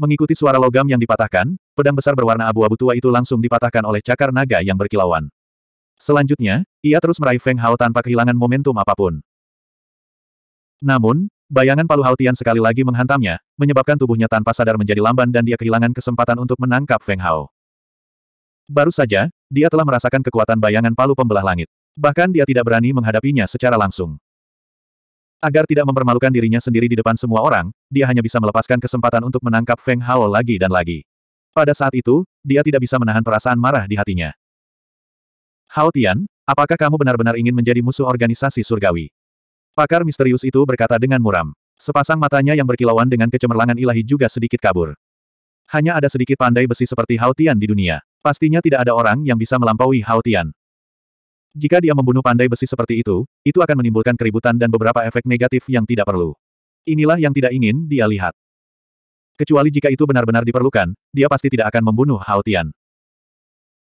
Mengikuti suara logam yang dipatahkan, pedang besar berwarna abu-abu tua itu langsung dipatahkan oleh cakar naga yang berkilauan. Selanjutnya, ia terus meraih Feng Hao tanpa kehilangan momentum apa pun. Namun, Bayangan Palu Hautian sekali lagi menghantamnya, menyebabkan tubuhnya tanpa sadar menjadi lamban dan dia kehilangan kesempatan untuk menangkap Feng Hao. Baru saja, dia telah merasakan kekuatan bayangan palu pembelah langit. Bahkan dia tidak berani menghadapinya secara langsung. Agar tidak mempermalukan dirinya sendiri di depan semua orang, dia hanya bisa melepaskan kesempatan untuk menangkap Feng Hao lagi dan lagi. Pada saat itu, dia tidak bisa menahan perasaan marah di hatinya. Hao Tian, apakah kamu benar-benar ingin menjadi musuh organisasi surgawi? Pakar misterius itu berkata dengan muram. Sepasang matanya yang berkilauan dengan kecemerlangan ilahi juga sedikit kabur. Hanya ada sedikit pandai besi seperti Hao Tian di dunia. Pastinya tidak ada orang yang bisa melampaui Hao Tian. Jika dia membunuh pandai besi seperti itu, itu akan menimbulkan keributan dan beberapa efek negatif yang tidak perlu. Inilah yang tidak ingin dia lihat. Kecuali jika itu benar-benar diperlukan, dia pasti tidak akan membunuh Hao Tian.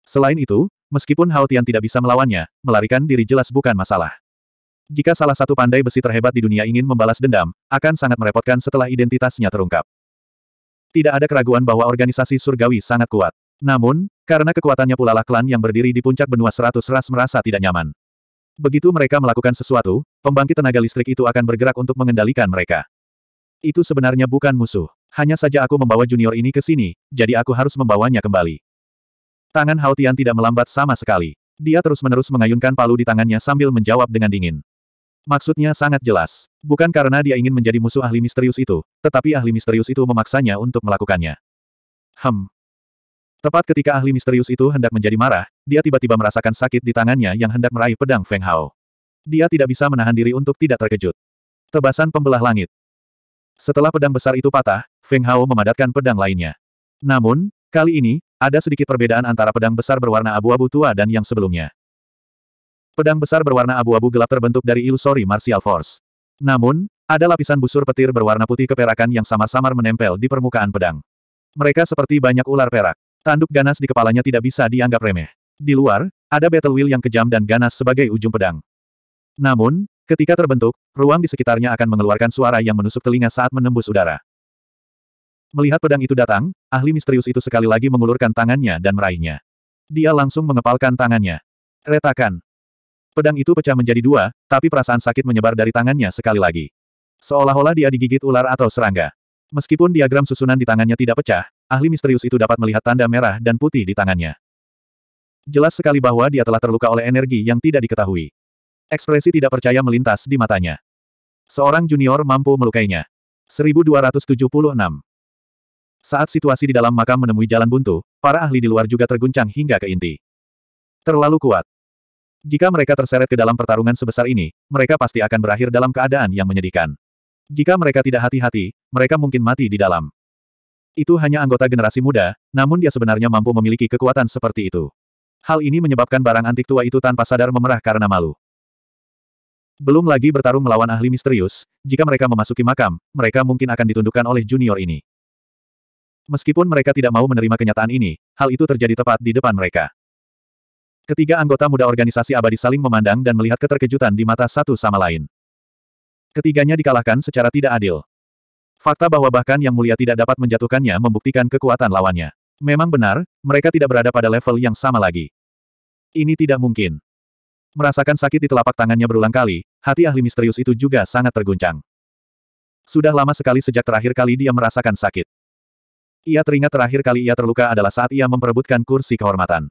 Selain itu, meskipun Hao Tian tidak bisa melawannya, melarikan diri jelas bukan masalah. Jika salah satu pandai besi terhebat di dunia ingin membalas dendam, akan sangat merepotkan setelah identitasnya terungkap. Tidak ada keraguan bahwa organisasi surgawi sangat kuat. Namun, karena kekuatannya pula lah klan yang berdiri di puncak benua seratus ras merasa tidak nyaman. Begitu mereka melakukan sesuatu, pembangkit tenaga listrik itu akan bergerak untuk mengendalikan mereka. Itu sebenarnya bukan musuh. Hanya saja aku membawa junior ini ke sini, jadi aku harus membawanya kembali. Tangan Hao Tian tidak melambat sama sekali. Dia terus-menerus mengayunkan palu di tangannya sambil menjawab dengan dingin. Maksudnya sangat jelas. Bukan karena dia ingin menjadi musuh ahli misterius itu, tetapi ahli misterius itu memaksanya untuk melakukannya. Hem. Tepat ketika ahli misterius itu hendak menjadi marah, dia tiba-tiba merasakan sakit di tangannya yang hendak meraih pedang Feng Hao. Dia tidak bisa menahan diri untuk tidak terkejut. Tebasan pembelah langit. Setelah pedang besar itu patah, Feng Hao memadatkan pedang lainnya. Namun, kali ini, ada sedikit perbedaan antara pedang besar berwarna abu-abu tua dan yang sebelumnya. Pedang besar berwarna abu-abu gelap terbentuk dari ilusori martial force. Namun, ada lapisan busur petir berwarna putih keperakan yang samar-samar menempel di permukaan pedang. Mereka seperti banyak ular perak. Tanduk ganas di kepalanya tidak bisa dianggap remeh. Di luar, ada battle wheel yang kejam dan ganas sebagai ujung pedang. Namun, Ketika terbentuk, ruang di sekitarnya akan mengeluarkan suara yang menusuk telinga saat menembus udara. Melihat pedang itu datang, ahli misterius itu sekali lagi mengulurkan tangannya dan meraihnya. Dia langsung mengepalkan tangannya. Retakan. Pedang itu pecah menjadi dua, tapi perasaan sakit menyebar dari tangannya sekali lagi. Seolah-olah dia digigit ular atau serangga. Meskipun diagram susunan di tangannya tidak pecah, ahli misterius itu dapat melihat tanda merah dan putih di tangannya. Jelas sekali bahwa dia telah terluka oleh energi yang tidak diketahui. Ekspresi tidak percaya melintas di matanya. Seorang junior mampu melukainya. 1276. Saat situasi di dalam makam menemui jalan buntu, para ahli di luar juga terguncang hingga ke inti. Terlalu kuat. Jika mereka terseret ke dalam pertarungan sebesar ini, mereka pasti akan berakhir dalam keadaan yang menyedihkan. Jika mereka tidak hati-hati, mereka mungkin mati di dalam. Itu hanya anggota generasi muda, namun dia sebenarnya mampu memiliki kekuatan seperti itu. Hal ini menyebabkan barang antik tua itu tanpa sadar memerah karena malu. Belum lagi bertarung melawan ahli misterius, jika mereka memasuki makam, mereka mungkin akan ditundukkan oleh junior ini. Meskipun mereka tidak mau menerima kenyataan ini, hal itu terjadi tepat di depan mereka. Ketiga anggota muda organisasi abadi saling memandang dan melihat keterkejutan di mata satu sama lain. Ketiganya dikalahkan secara tidak adil. Fakta bahwa bahkan yang mulia tidak dapat menjatuhkannya membuktikan kekuatan lawannya. Memang benar, mereka tidak berada pada level yang sama lagi. Ini tidak mungkin. Merasakan sakit di telapak tangannya berulang kali, hati ahli misterius itu juga sangat terguncang. Sudah lama sekali sejak terakhir kali dia merasakan sakit. Ia teringat terakhir kali ia terluka adalah saat ia memperebutkan kursi kehormatan.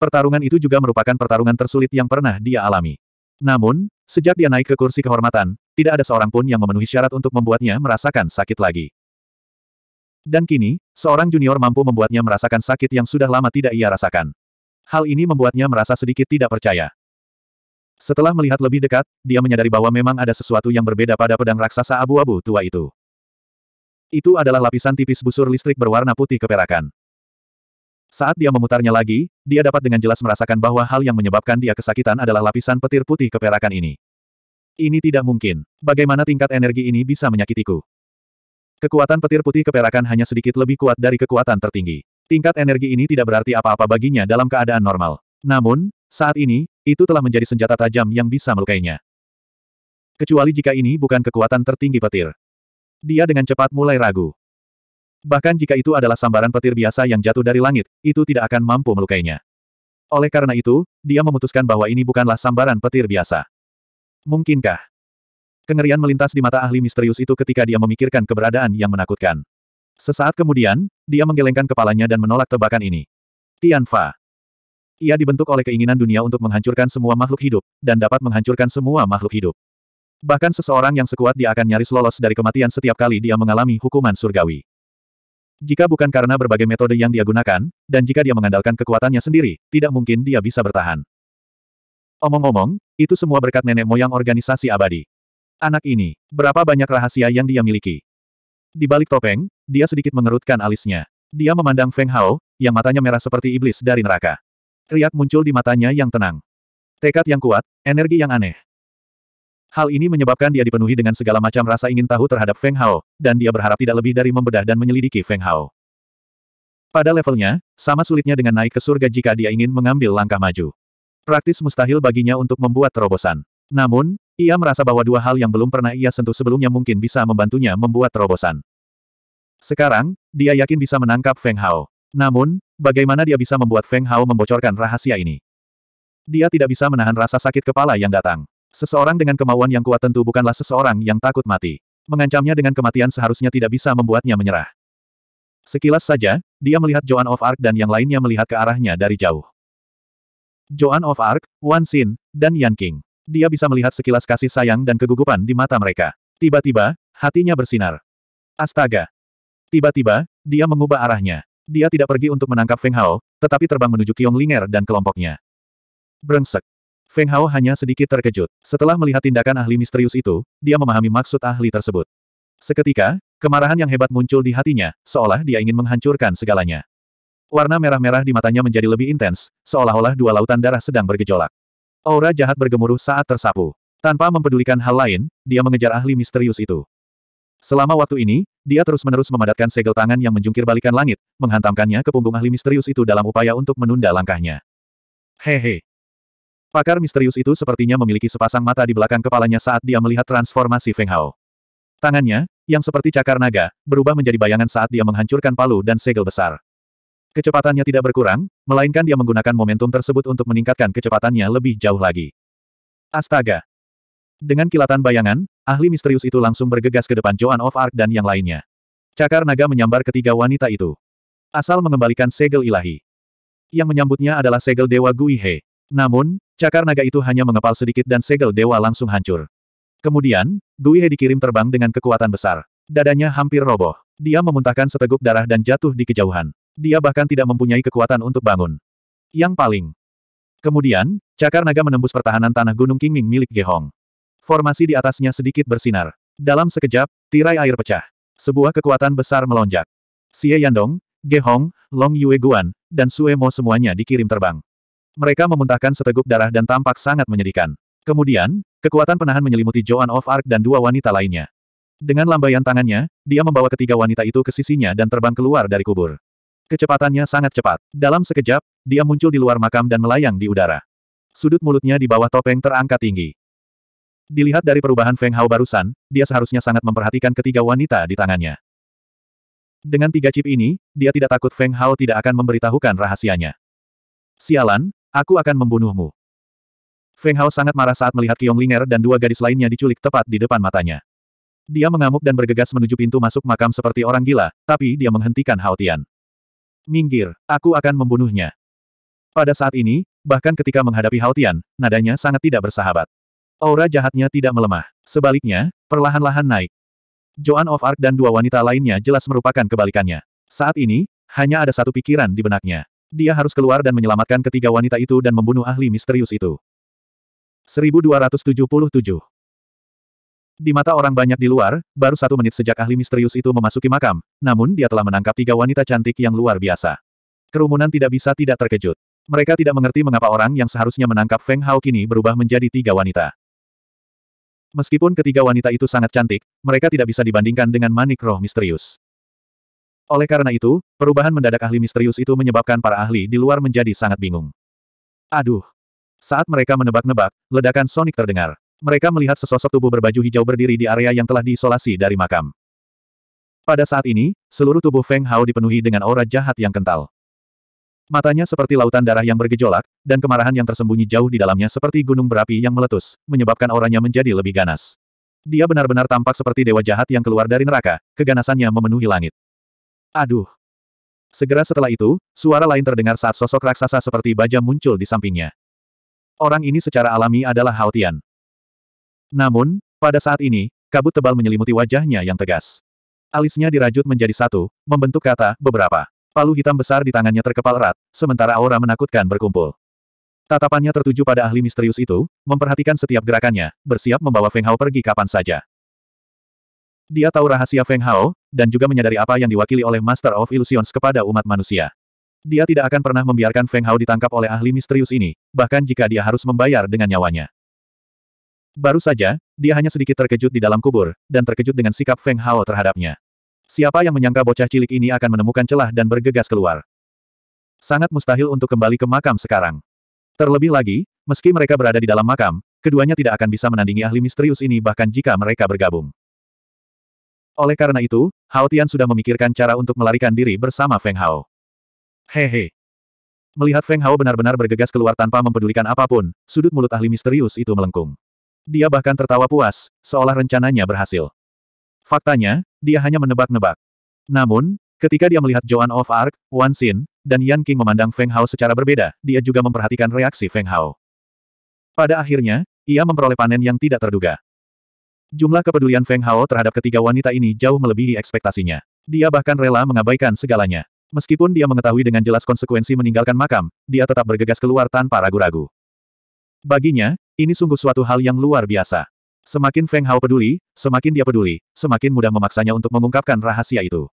Pertarungan itu juga merupakan pertarungan tersulit yang pernah dia alami. Namun, sejak dia naik ke kursi kehormatan, tidak ada seorang pun yang memenuhi syarat untuk membuatnya merasakan sakit lagi. Dan kini, seorang junior mampu membuatnya merasakan sakit yang sudah lama tidak ia rasakan. Hal ini membuatnya merasa sedikit tidak percaya. Setelah melihat lebih dekat, dia menyadari bahwa memang ada sesuatu yang berbeda pada pedang raksasa abu-abu tua itu. Itu adalah lapisan tipis busur listrik berwarna putih keperakan. Saat dia memutarnya lagi, dia dapat dengan jelas merasakan bahwa hal yang menyebabkan dia kesakitan adalah lapisan petir putih keperakan ini. Ini tidak mungkin. Bagaimana tingkat energi ini bisa menyakitiku? Kekuatan petir putih keperakan hanya sedikit lebih kuat dari kekuatan tertinggi. Tingkat energi ini tidak berarti apa-apa baginya dalam keadaan normal. Namun, saat ini, itu telah menjadi senjata tajam yang bisa melukainya. Kecuali jika ini bukan kekuatan tertinggi petir. Dia dengan cepat mulai ragu. Bahkan jika itu adalah sambaran petir biasa yang jatuh dari langit, itu tidak akan mampu melukainya. Oleh karena itu, dia memutuskan bahwa ini bukanlah sambaran petir biasa. Mungkinkah? Kengerian melintas di mata ahli misterius itu ketika dia memikirkan keberadaan yang menakutkan. Sesaat kemudian, dia menggelengkan kepalanya dan menolak tebakan ini. Tianfa. Ia dibentuk oleh keinginan dunia untuk menghancurkan semua makhluk hidup, dan dapat menghancurkan semua makhluk hidup. Bahkan seseorang yang sekuat dia akan nyaris lolos dari kematian setiap kali dia mengalami hukuman surgawi. Jika bukan karena berbagai metode yang dia gunakan, dan jika dia mengandalkan kekuatannya sendiri, tidak mungkin dia bisa bertahan. Omong-omong, itu semua berkat nenek moyang organisasi abadi. Anak ini, berapa banyak rahasia yang dia miliki. Di balik topeng, dia sedikit mengerutkan alisnya. Dia memandang Feng Hao, yang matanya merah seperti iblis dari neraka. Riak muncul di matanya yang tenang. Tekad yang kuat, energi yang aneh. Hal ini menyebabkan dia dipenuhi dengan segala macam rasa ingin tahu terhadap Feng Hao, dan dia berharap tidak lebih dari membedah dan menyelidiki Feng Hao. Pada levelnya, sama sulitnya dengan naik ke surga jika dia ingin mengambil langkah maju. Praktis mustahil baginya untuk membuat terobosan. Namun, ia merasa bahwa dua hal yang belum pernah ia sentuh sebelumnya mungkin bisa membantunya membuat terobosan. Sekarang, dia yakin bisa menangkap Feng Hao. Namun, bagaimana dia bisa membuat Feng Hao membocorkan rahasia ini? Dia tidak bisa menahan rasa sakit kepala yang datang. Seseorang dengan kemauan yang kuat tentu bukanlah seseorang yang takut mati. Mengancamnya dengan kematian seharusnya tidak bisa membuatnya menyerah. Sekilas saja, dia melihat Joan of Arc dan yang lainnya melihat ke arahnya dari jauh. Joan of Arc, Wan Xin, dan Yan King. Dia bisa melihat sekilas kasih sayang dan kegugupan di mata mereka. Tiba-tiba, hatinya bersinar. Astaga! Tiba-tiba, dia mengubah arahnya. Dia tidak pergi untuk menangkap Feng Hao, tetapi terbang menuju Qiong Linger dan kelompoknya. Brengsek. Feng Hao hanya sedikit terkejut. Setelah melihat tindakan ahli misterius itu, dia memahami maksud ahli tersebut. Seketika, kemarahan yang hebat muncul di hatinya, seolah dia ingin menghancurkan segalanya. Warna merah-merah di matanya menjadi lebih intens, seolah-olah dua lautan darah sedang bergejolak. Aura jahat bergemuruh saat tersapu. Tanpa mempedulikan hal lain, dia mengejar ahli misterius itu. Selama waktu ini, dia terus-menerus memadatkan segel tangan yang menjungkir balikan langit, menghantamkannya ke punggung ahli misterius itu dalam upaya untuk menunda langkahnya. Hehe. Pakar misterius itu sepertinya memiliki sepasang mata di belakang kepalanya saat dia melihat transformasi Feng Hao. Tangannya, yang seperti cakar naga, berubah menjadi bayangan saat dia menghancurkan palu dan segel besar. Kecepatannya tidak berkurang, melainkan dia menggunakan momentum tersebut untuk meningkatkan kecepatannya lebih jauh lagi. Astaga! Dengan kilatan bayangan, ahli misterius itu langsung bergegas ke depan Joan of Arc dan yang lainnya. Cakar naga menyambar ketiga wanita itu. Asal mengembalikan segel ilahi. Yang menyambutnya adalah segel Dewa Gui He. Namun, cakar naga itu hanya mengepal sedikit dan segel dewa langsung hancur. Kemudian, Gui He dikirim terbang dengan kekuatan besar. Dadanya hampir roboh. Dia memuntahkan seteguk darah dan jatuh di kejauhan. Dia bahkan tidak mempunyai kekuatan untuk bangun. Yang paling. Kemudian, cakar naga menembus pertahanan tanah Gunung Qingming milik Gehong. Formasi di atasnya sedikit bersinar. Dalam sekejap, tirai air pecah. Sebuah kekuatan besar melonjak. Xie Yandong, Gehong, Long Yue Guan, dan Sue Mo semuanya dikirim terbang. Mereka memuntahkan seteguk darah dan tampak sangat menyedihkan. Kemudian, kekuatan penahan menyelimuti Joan of Arc dan dua wanita lainnya. Dengan lambaian tangannya, dia membawa ketiga wanita itu ke sisinya dan terbang keluar dari kubur. Kecepatannya sangat cepat. Dalam sekejap, dia muncul di luar makam dan melayang di udara. Sudut mulutnya di bawah topeng terangkat tinggi. Dilihat dari perubahan Feng Hao barusan, dia seharusnya sangat memperhatikan ketiga wanita di tangannya. Dengan tiga chip ini, dia tidak takut Feng Hao tidak akan memberitahukan rahasianya. Sialan, Aku akan membunuhmu. Feng Hao sangat marah saat melihat Qiong Linger dan dua gadis lainnya diculik tepat di depan matanya. Dia mengamuk dan bergegas menuju pintu masuk makam seperti orang gila, tapi dia menghentikan Hao Tian. Minggir, aku akan membunuhnya. Pada saat ini, bahkan ketika menghadapi Hao Tian, nadanya sangat tidak bersahabat. Aura jahatnya tidak melemah. Sebaliknya, perlahan-lahan naik. Joan of Arc dan dua wanita lainnya jelas merupakan kebalikannya. Saat ini, hanya ada satu pikiran di benaknya. Dia harus keluar dan menyelamatkan ketiga wanita itu dan membunuh ahli misterius itu. 1277 Di mata orang banyak di luar, baru satu menit sejak ahli misterius itu memasuki makam, namun dia telah menangkap tiga wanita cantik yang luar biasa. Kerumunan tidak bisa tidak terkejut. Mereka tidak mengerti mengapa orang yang seharusnya menangkap Feng Hao kini berubah menjadi tiga wanita. Meskipun ketiga wanita itu sangat cantik, mereka tidak bisa dibandingkan dengan manik roh misterius. Oleh karena itu, perubahan mendadak ahli misterius itu menyebabkan para ahli di luar menjadi sangat bingung. Aduh! Saat mereka menebak-nebak, ledakan sonik terdengar. Mereka melihat sesosok tubuh berbaju hijau berdiri di area yang telah diisolasi dari makam. Pada saat ini, seluruh tubuh Feng Hao dipenuhi dengan aura jahat yang kental. Matanya seperti lautan darah yang bergejolak, dan kemarahan yang tersembunyi jauh di dalamnya seperti gunung berapi yang meletus, menyebabkan auranya menjadi lebih ganas. Dia benar-benar tampak seperti dewa jahat yang keluar dari neraka, keganasannya memenuhi langit. Aduh! Segera setelah itu, suara lain terdengar saat sosok raksasa seperti baja muncul di sampingnya. Orang ini secara alami adalah Hao Tian. Namun, pada saat ini, kabut tebal menyelimuti wajahnya yang tegas. Alisnya dirajut menjadi satu, membentuk kata, beberapa. Palu hitam besar di tangannya terkepal erat, sementara aura menakutkan berkumpul. Tatapannya tertuju pada ahli misterius itu, memperhatikan setiap gerakannya, bersiap membawa Feng Hao pergi kapan saja. Dia tahu rahasia Feng Hao, dan juga menyadari apa yang diwakili oleh Master of Illusions kepada umat manusia. Dia tidak akan pernah membiarkan Feng Hao ditangkap oleh ahli misterius ini, bahkan jika dia harus membayar dengan nyawanya. Baru saja, dia hanya sedikit terkejut di dalam kubur, dan terkejut dengan sikap Feng Hao terhadapnya. Siapa yang menyangka bocah cilik ini akan menemukan celah dan bergegas keluar? Sangat mustahil untuk kembali ke makam sekarang. Terlebih lagi, meski mereka berada di dalam makam, keduanya tidak akan bisa menandingi ahli misterius ini bahkan jika mereka bergabung. Oleh karena itu, Hao Tian sudah memikirkan cara untuk melarikan diri bersama Feng Hao. Hehe. Melihat Feng Hao benar-benar bergegas keluar tanpa mempedulikan apa pun, sudut mulut ahli misterius itu melengkung. Dia bahkan tertawa puas, seolah rencananya berhasil. Faktanya, dia hanya menebak-nebak. Namun, ketika dia melihat Joan of Arc, Wan Xin, dan Yan King memandang Feng Hao secara berbeda, dia juga memperhatikan reaksi Feng Hao. Pada akhirnya, ia memperoleh panen yang tidak terduga. Jumlah kepedulian Feng Hao terhadap ketiga wanita ini jauh melebihi ekspektasinya. Dia bahkan rela mengabaikan segalanya. Meskipun dia mengetahui dengan jelas konsekuensi meninggalkan makam, dia tetap bergegas keluar tanpa ragu-ragu. Baginya, ini sungguh suatu hal yang luar biasa. Semakin Feng Hao peduli, semakin dia peduli, semakin mudah memaksanya untuk mengungkapkan rahasia itu.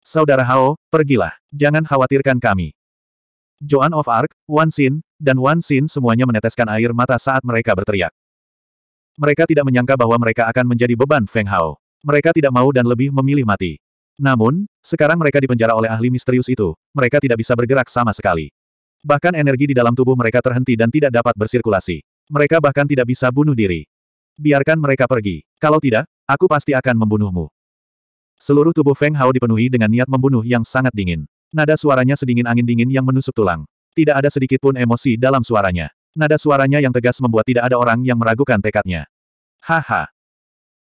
Saudara Hao, pergilah. Jangan khawatirkan kami. Joan of Arc, Wan Xin, dan Wan Xin semuanya meneteskan air mata saat mereka berteriak. Mereka tidak menyangka bahwa mereka akan menjadi beban Feng Hao. Mereka tidak mau dan lebih memilih mati. Namun, sekarang mereka dipenjara oleh ahli misterius itu, mereka tidak bisa bergerak sama sekali. Bahkan energi di dalam tubuh mereka terhenti dan tidak dapat bersirkulasi. Mereka bahkan tidak bisa bunuh diri. Biarkan mereka pergi. Kalau tidak, aku pasti akan membunuhmu. Seluruh tubuh Feng Hao dipenuhi dengan niat membunuh yang sangat dingin. Nada suaranya sedingin angin dingin yang menusuk tulang. Tidak ada sedikit pun emosi dalam suaranya. Nada suaranya yang tegas membuat tidak ada orang yang meragukan tekadnya. Haha.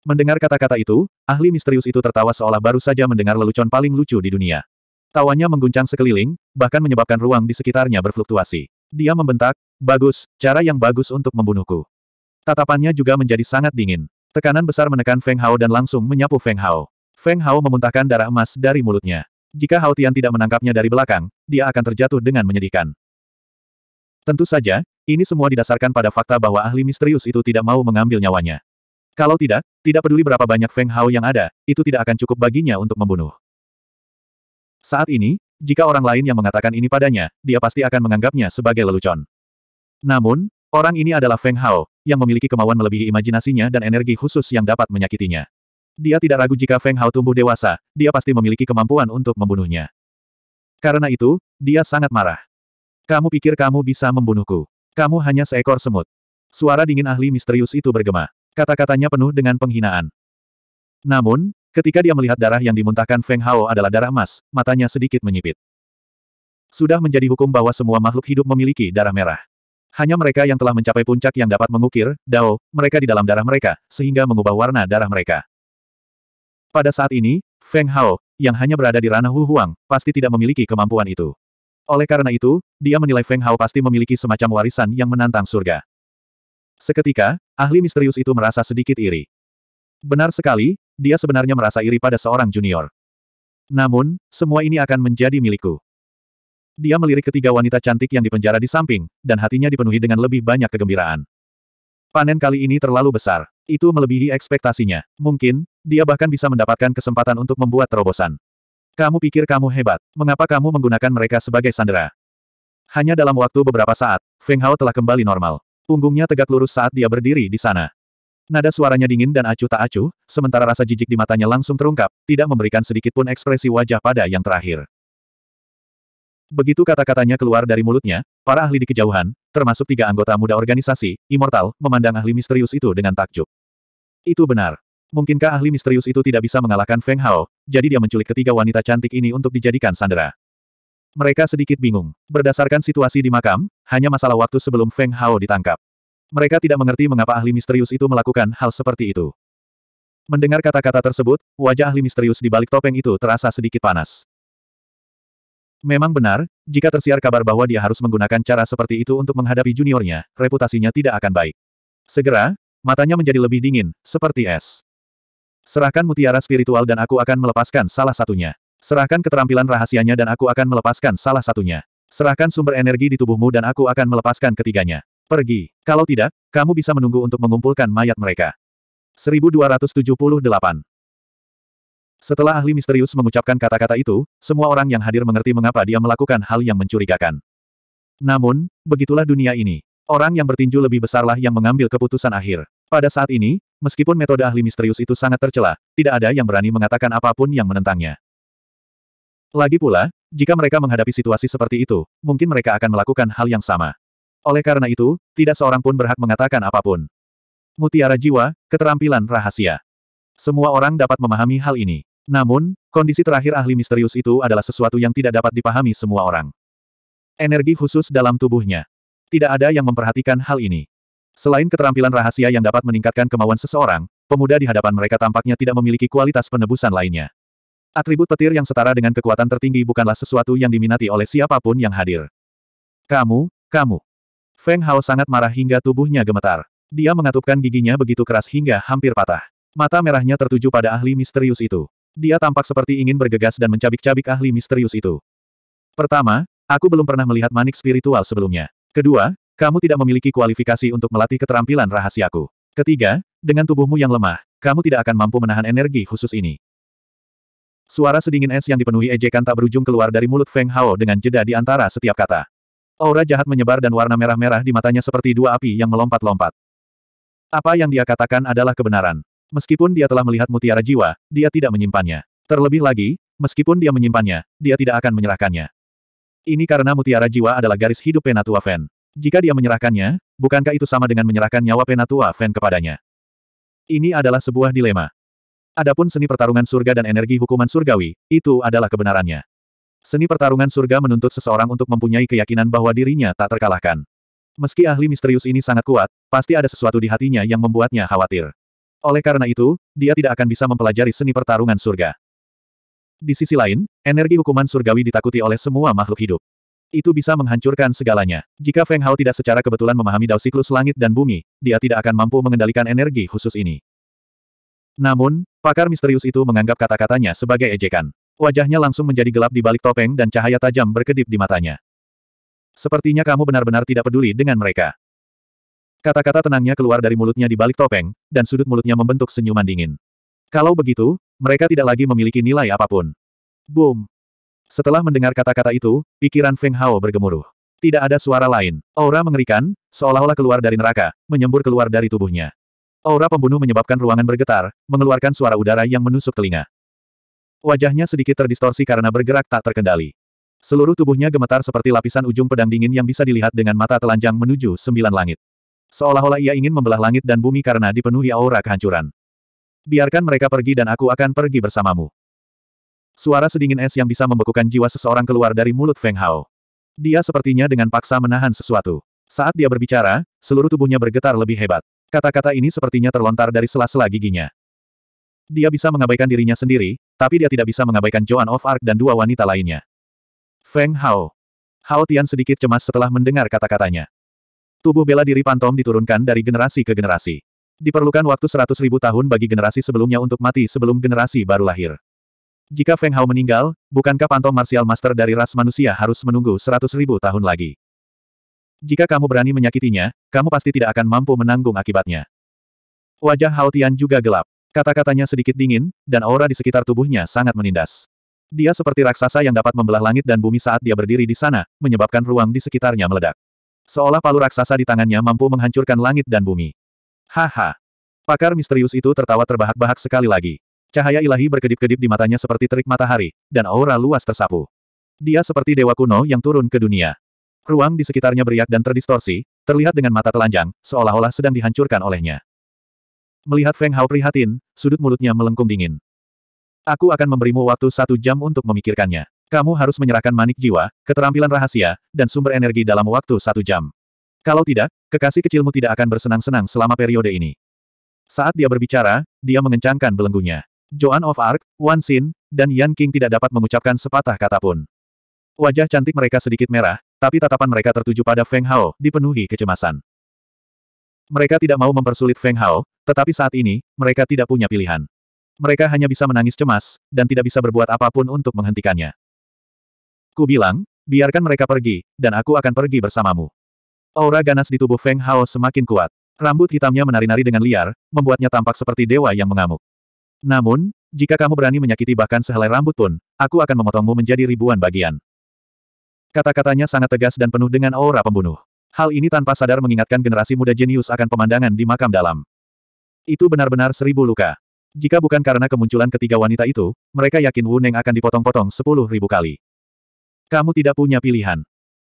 Mendengar kata-kata itu, ahli misterius itu tertawa seolah baru saja mendengar lelucon paling lucu di dunia. Tawanya mengguncang sekeliling, bahkan menyebabkan ruang di sekitarnya berfluktuasi. Dia membentak, bagus, cara yang bagus untuk membunuhku. Tatapannya juga menjadi sangat dingin. Tekanan besar menekan Feng Hao dan langsung menyapu Feng Hao. Feng Hao memuntahkan darah emas dari mulutnya. Jika Hao Tian tidak menangkapnya dari belakang, dia akan terjatuh dengan menyedihkan. Tentu saja, ini semua didasarkan pada fakta bahwa ahli misterius itu tidak mau mengambil nyawanya. Kalau tidak, tidak peduli berapa banyak Feng Hao yang ada, itu tidak akan cukup baginya untuk membunuh. Saat ini, jika orang lain yang mengatakan ini padanya, dia pasti akan menganggapnya sebagai lelucon. Namun, orang ini adalah Feng Hao, yang memiliki kemauan melebihi imajinasinya dan energi khusus yang dapat menyakitinya. Dia tidak ragu jika Feng Hao tumbuh dewasa, dia pasti memiliki kemampuan untuk membunuhnya. Karena itu, dia sangat marah. Kamu pikir kamu bisa membunuhku. Kamu hanya seekor semut. Suara dingin ahli misterius itu bergema. Kata-katanya penuh dengan penghinaan. Namun, Ketika dia melihat darah yang dimuntahkan Feng Hao adalah darah emas, matanya sedikit menyipit. Sudah menjadi hukum bahwa semua makhluk hidup memiliki darah merah. Hanya mereka yang telah mencapai puncak yang dapat mengukir, Dao, mereka di dalam darah mereka, sehingga mengubah warna darah mereka. Pada saat ini, Feng Hao, yang hanya berada di ranah Wu Huang, pasti tidak memiliki kemampuan itu. Oleh karena itu, dia menilai Feng Hao pasti memiliki semacam warisan yang menantang surga. Seketika, ahli misterius itu merasa sedikit iri. Benar sekali, dia sebenarnya merasa iri pada seorang junior. Namun, semua ini akan menjadi milikku. Dia melirik ketiga wanita cantik yang dipenjara di samping, dan hatinya dipenuhi dengan lebih banyak kegembiraan. Panen kali ini terlalu besar. Itu melebihi ekspektasinya. Mungkin, dia bahkan bisa mendapatkan kesempatan untuk membuat terobosan. Kamu pikir kamu hebat. Mengapa kamu menggunakan mereka sebagai sandera? Hanya dalam waktu beberapa saat, Feng Hao telah kembali normal. Punggungnya tegak lurus saat dia berdiri di sana. Nada suaranya dingin dan acuh tak acuh, sementara rasa jijik di matanya langsung terungkap, tidak memberikan sedikit pun ekspresi wajah pada yang terakhir. Begitu kata-katanya keluar dari mulutnya, para ahli di kejauhan, termasuk tiga anggota muda organisasi, Immortal, memandang ahli misterius itu dengan takjub. Itu benar. Mungkinkah ahli misterius itu tidak bisa mengalahkan Feng Hao, jadi dia menculik ketiga wanita cantik ini untuk dijadikan sandera. Mereka sedikit bingung. Berdasarkan situasi di makam, hanya masalah waktu sebelum Feng Hao ditangkap. Mereka tidak mengerti mengapa ahli misterius itu melakukan hal seperti itu. Mendengar kata-kata tersebut, wajah ahli misterius di balik topeng itu terasa sedikit panas. Memang benar, jika tersiar kabar bahwa dia harus menggunakan cara seperti itu untuk menghadapi juniornya, reputasinya tidak akan baik. Segera, matanya menjadi lebih dingin, seperti es. Serahkan mutiara spiritual dan aku akan melepaskan salah satunya. Serahkan keterampilan rahasianya dan aku akan melepaskan salah satunya. Serahkan sumber energi di tubuhmu dan aku akan melepaskan ketiganya. Pergi. Kalau tidak, kamu bisa menunggu untuk mengumpulkan mayat mereka. 1278 Setelah ahli misterius mengucapkan kata-kata itu, semua orang yang hadir mengerti mengapa dia melakukan hal yang mencurigakan. Namun, begitulah dunia ini. Orang yang bertinju lebih besarlah yang mengambil keputusan akhir. Pada saat ini, meskipun metode ahli misterius itu sangat tercela, tidak ada yang berani mengatakan apa pun yang menentangnya. Lagi pula, jika mereka menghadapi situasi seperti itu, mungkin mereka akan melakukan hal yang sama. Oleh karena itu, tidak seorang pun berhak mengatakan apa pun. Mutiara jiwa, keterampilan rahasia. Semua orang dapat memahami hal ini. Namun, kondisi terakhir ahli misterius itu adalah sesuatu yang tidak dapat dipahami semua orang. Energi khusus dalam tubuhnya. Tidak ada yang memperhatikan hal ini. Selain keterampilan rahasia yang dapat meningkatkan kemauan seseorang, pemuda di hadapan mereka tampaknya tidak memiliki kualitas penebusan lainnya. Atribut petir yang setara dengan kekuatan tertinggi bukanlah sesuatu yang diminati oleh siapa pun yang hadir. Kamu, kamu. Feng Hao sangat marah hingga tubuhnya gemetar. Dia mengatupkan giginya begitu keras hingga hampir patah. Mata merahnya tertuju pada ahli misterius itu. Dia tampak seperti ingin bergegas dan mencabik-cabik ahli misterius itu. Pertama, aku belum pernah melihat manik spiritual sebelumnya. Kedua, kamu tidak memiliki kualifikasi untuk melatih keterampilan rahasiaku. Ketiga, dengan tubuhmu yang lemah, kamu tidak akan mampu menahan energi khusus ini. Suara sedingin es yang dipenuhi ejekan tak berujung keluar dari mulut Feng Hao dengan jeda di antara setiap kata. Aura jahat menyebar dan warna merah-merah di matanya seperti dua api yang melompat-lompat. Apa yang dia katakan adalah kebenaran. Meskipun dia telah melihat mutiara jiwa, dia tidak menyimpannya. Terlebih lagi, meskipun dia menyimpannya, dia tidak akan menyerahkannya. Ini karena mutiara jiwa adalah garis hidup Penatua Fen. Jika dia menyerahkannya, bukankah itu sama dengan menyerahkan nyawa Penatua Fen kepadanya? Ini adalah sebuah dilema. Adapun seni pertarungan surga dan energi hukuman surgawi, itu adalah kebenarannya. Seni pertarungan surga menuntut seseorang untuk mempunyai keyakinan bahwa dirinya tak terkalahkan. Meski ahli misterius ini sangat kuat, pasti ada sesuatu di hatinya yang membuatnya khawatir. Oleh karena itu, dia tidak akan bisa mempelajari seni pertarungan surga. Di sisi lain, energi hukuman surgawi ditakuti oleh semua makhluk hidup. Itu bisa menghancurkan segalanya. Jika Feng Hao tidak secara kebetulan memahami dao siklus langit dan bumi, dia tidak akan mampu mengendalikan energi khusus ini. Namun, pakar misterius itu menganggap kata-katanya sebagai ejekan. Wajahnya langsung menjadi gelap di balik topeng dan cahaya tajam berkedip di matanya. Sepertinya kamu benar-benar tidak peduli dengan mereka. Kata-kata tenangnya keluar dari mulutnya di balik topeng, dan sudut mulutnya membentuk senyuman dingin. Kalau begitu, mereka tidak lagi memiliki nilai apa pun. Boom! Setelah mendengar kata-kata itu, pikiran Feng Hao bergemuruh. Tidak ada suara lain. Aura mengerikan, seolah-olah keluar dari neraka, menyembur keluar dari tubuhnya. Aura pembunuh menyebabkan ruangan bergetar, mengeluarkan suara udara yang menusuk telinga. Wajahnya sedikit terdistorsi karena bergerak tak terkendali. Seluruh tubuhnya gemetar seperti lapisan ujung pedang dingin yang bisa dilihat dengan mata telanjang menuju sembilan langit. Seolah-olah ia ingin membelah langit dan bumi karena dipenuhi aura kehancuran. Biarkan mereka pergi dan aku akan pergi bersamamu. Suara sedingin es yang bisa membekukan jiwa seseorang keluar dari mulut Feng Hao. Dia sepertinya dengan paksa menahan sesuatu. Saat dia berbicara, seluruh tubuhnya bergetar lebih hebat. Kata-kata ini sepertinya terlontar dari sela-sela giginya. Dia bisa mengabaikan dirinya sendiri, tapi dia tidak bisa mengabaikan Joan of Arc dan dua wanita lainnya. Feng Hao. Hao Tian sedikit cemas setelah mendengar kata-katanya. Tubuh bela diri Pantom diturunkan dari generasi ke generasi. Diperlukan waktu seratus ribu tahun bagi generasi sebelumnya untuk mati sebelum generasi baru lahir. Jika Feng Hao meninggal, bukankah Pantom Martial Master dari ras manusia harus menunggu seratus ribu tahun lagi? Jika kamu berani menyakitinya, kamu pasti tidak akan mampu menanggung akibatnya. Wajah Hao Tian juga gelap. Kata-katanya sedikit dingin, dan aura di sekitar tubuhnya sangat menindas. Dia seperti raksasa yang dapat membelah langit dan bumi saat dia berdiri di sana, menyebabkan ruang di sekitarnya meledak. Seolah palu raksasa di tangannya mampu menghancurkan langit dan bumi. Haha. Pakar misterius itu tertawa terbahak-bahak sekali lagi. Cahaya ilahi berkedip-kedip di matanya seperti terik matahari, dan aura luas tersapu. Dia seperti dewa kuno yang turun ke dunia. Ruang di sekitarnya beriak dan terdistorsi, terlihat dengan mata telanjang, seolah-olah sedang dihancurkan olehnya. Melihat Feng Hao prihatin, sudut mulutnya melengkung dingin. Aku akan memberimu waktu satu jam untuk memikirkannya. Kamu harus menyerahkan manik jiwa, keterampilan rahasia, dan sumber energi dalam waktu satu jam. Kalau tidak, kekasih kecilmu tidak akan bersenang-senang selama periode ini. Saat dia berbicara, dia mengencangkan belenggunya. Joan of Arc, Wan Xin, dan Yan King tidak dapat mengucapkan sepatah kata pun. Wajah cantik mereka sedikit merah, tapi tatapan mereka tertuju pada Feng Hao, dipenuhi kecemasan. Mereka tidak mau mempersulit Feng Hao, tetapi saat ini, mereka tidak punya pilihan. Mereka hanya bisa menangis cemas, dan tidak bisa berbuat apa pun untuk menghentikannya. Ku bilang, biarkan mereka pergi, dan aku akan pergi bersamamu. Aura ganas di tubuh Feng Hao semakin kuat. Rambut hitamnya menari-nari dengan liar, membuatnya tampak seperti dewa yang mengamuk. Namun, jika kamu berani menyakiti bahkan sehelai rambut pun, aku akan memotongmu menjadi ribuan bagian. Kata-katanya sangat tegas dan penuh dengan aura pembunuh. Hal ini tanpa sadar mengingatkan generasi muda jenius akan pemandangan di makam dalam. Itu benar-benar seribu luka. Jika bukan karena kemunculan ketiga wanita itu, mereka yakin Wu Neng akan dipotong-potong sepuluh ribu kali. Kamu tidak punya pilihan.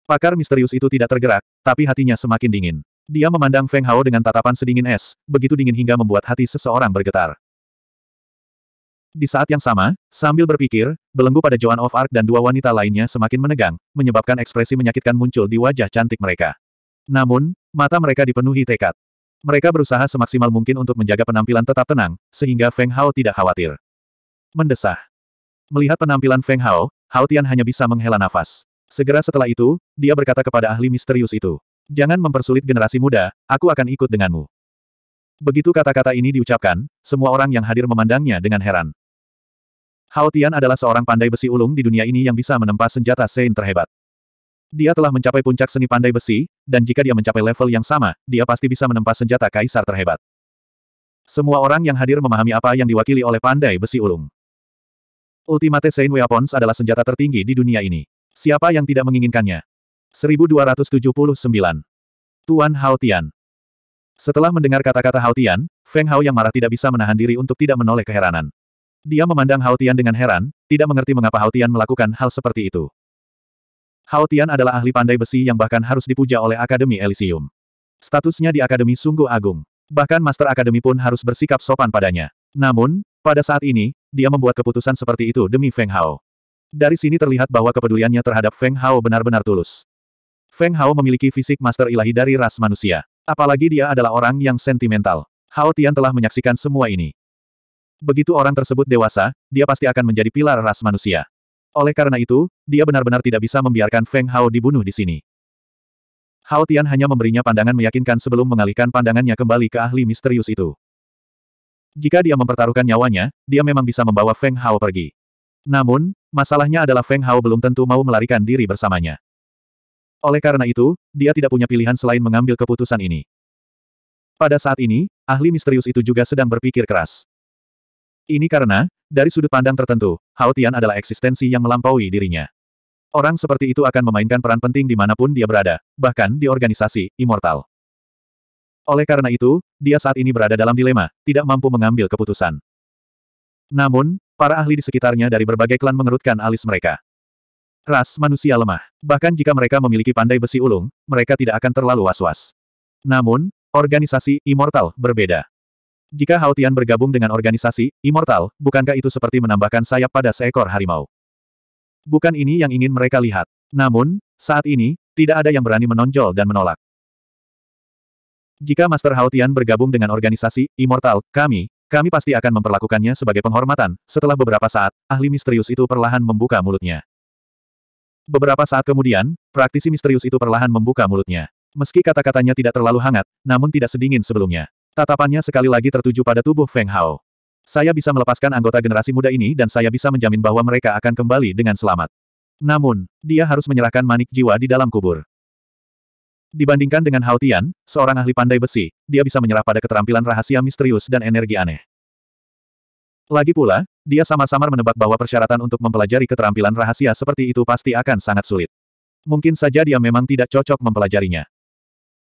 Pakar misterius itu tidak tergerak, tapi hatinya semakin dingin. Dia memandang Feng Hao dengan tatapan sedingin es, begitu dingin hingga membuat hati seseorang bergetar. Di saat yang sama, sambil berpikir, belenggu pada Joan of Arc dan dua wanita lainnya semakin menegang, menyebabkan ekspresi menyakitkan muncul di wajah cantik mereka. Namun, mata mereka dipenuhi tekad. Mereka berusaha semaksimal mungkin untuk menjaga penampilan tetap tenang, sehingga Feng Hao tidak khawatir. Mendesah. Melihat penampilan Feng Hao, Hao Tian hanya bisa menghela nafas. Segera setelah itu, dia berkata kepada ahli misterius itu. Jangan mempersulit generasi muda, aku akan ikut denganmu. Begitu kata-kata ini diucapkan, semua orang yang hadir memandangnya dengan heran. Hao Tian adalah seorang pandai besi ulung di dunia ini yang bisa menempa senjata Sein terhebat. Dia telah mencapai puncak seni pandai besi, dan jika dia mencapai level yang sama, dia pasti bisa menempa senjata kaisar terhebat. Semua orang yang hadir memahami apa yang diwakili oleh pandai besi ulung. Ultimate Saint Weapons adalah senjata tertinggi di dunia ini. Siapa yang tidak menginginkannya? 1279. Tuan Hao Tian. Setelah mendengar kata-kata Hao Tian, Feng Hao yang marah tidak bisa menahan diri untuk tidak menoleh keheranan. Dia memandang Hao Tian dengan heran, tidak mengerti mengapa Hao Tian melakukan hal seperti itu. Hao Tian adalah ahli pandai besi yang bahkan harus dipuja oleh Akademi Elysium. Statusnya di Akademi sungguh agung. Bahkan Master Akademi pun harus bersikap sopan padanya. Namun, pada saat ini, dia membuat keputusan seperti itu demi Feng Hao. Dari sini terlihat bahwa kepeduliannya terhadap Feng Hao benar-benar tulus. Feng Hao memiliki fisik master ilahi dari ras manusia. Apalagi dia adalah orang yang sentimental. Hao Tian telah menyaksikan semua ini. Begitu orang tersebut dewasa, dia pasti akan menjadi pilar ras manusia. Oleh karena itu, dia benar-benar tidak bisa membiarkan Feng Hao dibunuh di sini. Hao Tian hanya memberinya pandangan meyakinkan sebelum mengalihkan pandangannya kembali ke ahli misterius itu. Jika dia mempertaruhkan nyawanya, dia memang bisa membawa Feng Hao pergi. Namun, masalahnya adalah Feng Hao belum tentu mau melarikan diri bersamanya. Oleh karena itu, dia tidak punya pilihan selain mengambil keputusan ini. Pada saat ini, ahli misterius itu juga sedang berpikir keras. Ini karena, dari sudut pandang tertentu, Hao Tian adalah eksistensi yang melampaui dirinya. Orang seperti itu akan memainkan peran penting di mana pun dia berada, bahkan di organisasi, immortal. Oleh karena itu, dia saat ini berada dalam dilema, tidak mampu mengambil keputusan. Namun, para ahli di sekitarnya dari berbagai klan mengerutkan alis mereka. Ras manusia lemah. Bahkan jika mereka memiliki pandai besi ulung, mereka tidak akan terlalu was-was. Namun, organisasi immortal berbeda. Jika Hao Tian bergabung dengan organisasi Immortal, bukankah itu seperti menambahkan sayap pada seekor harimau? Bukan ini yang ingin mereka lihat. Namun, saat ini, tidak ada yang berani menonjol dan menolak. Jika Master Hao Tian bergabung dengan organisasi Immortal, kami, kami pasti akan memperlakukannya sebagai penghormatan. Setelah beberapa saat, ahli misterius itu perlahan membuka mulutnya. Beberapa saat kemudian, praktisi misterius itu perlahan membuka mulutnya. Meski kata-katanya tidak terlalu hangat, namun tidak sedingin sebelumnya. Tatapannya sekali lagi tertuju pada tubuh Feng Hao. Saya bisa melepaskan anggota generasi muda ini dan saya bisa menjamin bahwa mereka akan kembali dengan selamat. Namun, dia harus menyerahkan manik jiwa di dalam kubur. Dibandingkan dengan Hao Tian, seorang ahli pandai besi, dia bisa menyerah pada keterampilan rahasia misterius dan energi aneh. Lagi pula, dia sama-samar menebak bahwa persyaratan untuk mempelajari keterampilan rahasia seperti itu pasti akan sangat sulit. Mungkin saja dia memang tidak cocok mempelajarinya.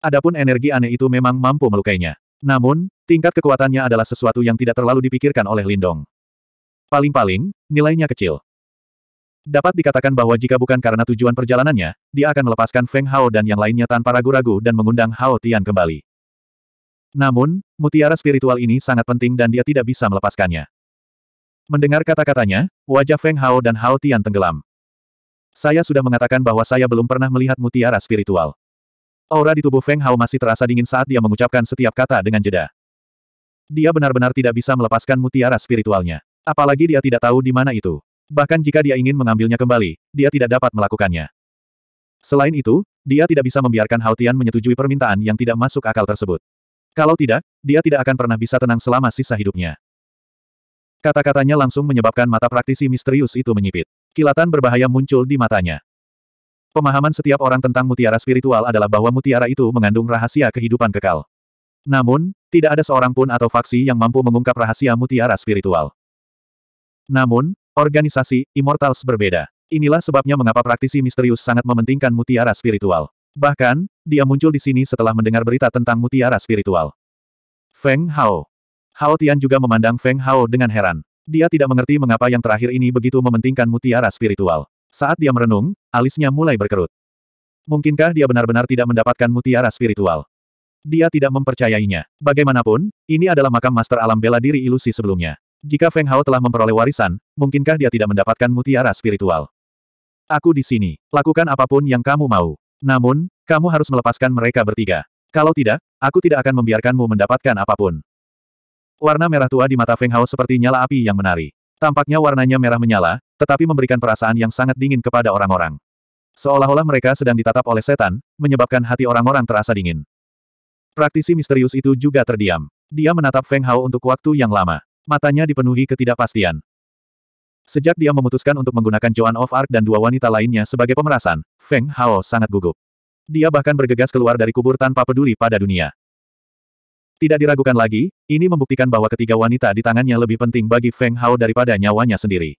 Adapun energi aneh itu memang mampu melukainya. Namun, tingkat kekuatannya adalah sesuatu yang tidak terlalu dipikirkan oleh Lindong. Paling-paling, nilainya kecil. Dapat dikatakan bahwa jika bukan karena tujuan perjalanannya, dia akan melepaskan Feng Hao dan yang lainnya tanpa ragu-ragu dan mengundang Hao Tian kembali. Namun, mutiara spiritual ini sangat penting dan dia tidak bisa melepaskannya. Mendengar kata-katanya, wajah Feng Hao dan Hao Tian tenggelam. Saya sudah mengatakan bahwa saya belum pernah melihat mutiara spiritual. Aura di tubuh Feng Hao masih terasa dingin saat dia mengucapkan setiap kata dengan jeda. Dia benar-benar tidak bisa melepaskan mutiara spiritualnya. Apalagi dia tidak tahu di mana itu. Bahkan jika dia ingin mengambilnya kembali, dia tidak dapat melakukannya. Selain itu, dia tidak bisa membiarkan Hao Tian menyetujui permintaan yang tidak masuk akal tersebut. Kalau tidak, dia tidak akan pernah bisa tenang selama sisa hidupnya. Kata-katanya langsung menyebabkan mata praktisi misterius itu menyipit. Kilatan berbahaya muncul di matanya. Pemahaman setiap orang tentang mutiara spiritual adalah bahwa mutiara itu mengandung rahasia kehidupan kekal. Namun, tidak ada seorang pun atau faksi yang mampu mengungkap rahasia mutiara spiritual. Namun, organisasi Immortals berbeda. Inilah sebabnya mengapa praktisi misterius sangat mementingkan mutiara spiritual. Bahkan, dia muncul di sini setelah mendengar berita tentang mutiara spiritual. Feng Hao. Hao Tian juga memandang Feng Hao dengan heran. Dia tidak mengerti mengapa yang terakhir ini begitu mementingkan mutiara spiritual. Saat dia merenung, alisnya mulai berkerut. Mungkinkah dia benar-benar tidak mendapatkan mutiara spiritual? Dia tidak mempercayainya. Bagaimanapun, ini adalah makam master alam bela diri ilusi sebelumnya. Jika Feng Hao telah memperoleh warisan, mungkinkah dia tidak mendapatkan mutiara spiritual? Aku di sini. Lakukan apa pun yang kamu mau. Namun, kamu harus melepaskan mereka bertiga. Kalau tidak, aku tidak akan membiarkanmu mendapatkan apa pun. Warna merah tua di mata Feng Hao seperti nyala api yang menari. Tampaknya warnanya merah menyala, tetapi memberikan perasaan yang sangat dingin kepada orang-orang. Seolah-olah mereka sedang ditatap oleh setan, menyebabkan hati orang-orang terasa dingin. Praktisi misterius itu juga terdiam. Dia menatap Feng Hao untuk waktu yang lama. Matanya dipenuhi ketidakpastian. Sejak dia memutuskan untuk menggunakan Joan of Arc dan dua wanita lainnya sebagai pemerasan, Feng Hao sangat gugup. Dia bahkan bergegas keluar dari kubur tanpa peduli pada dunia. Tidak diragukan lagi, ini membuktikan bahwa ketiga wanita di tangannya lebih penting bagi Feng Hao daripada nyawanya sendiri.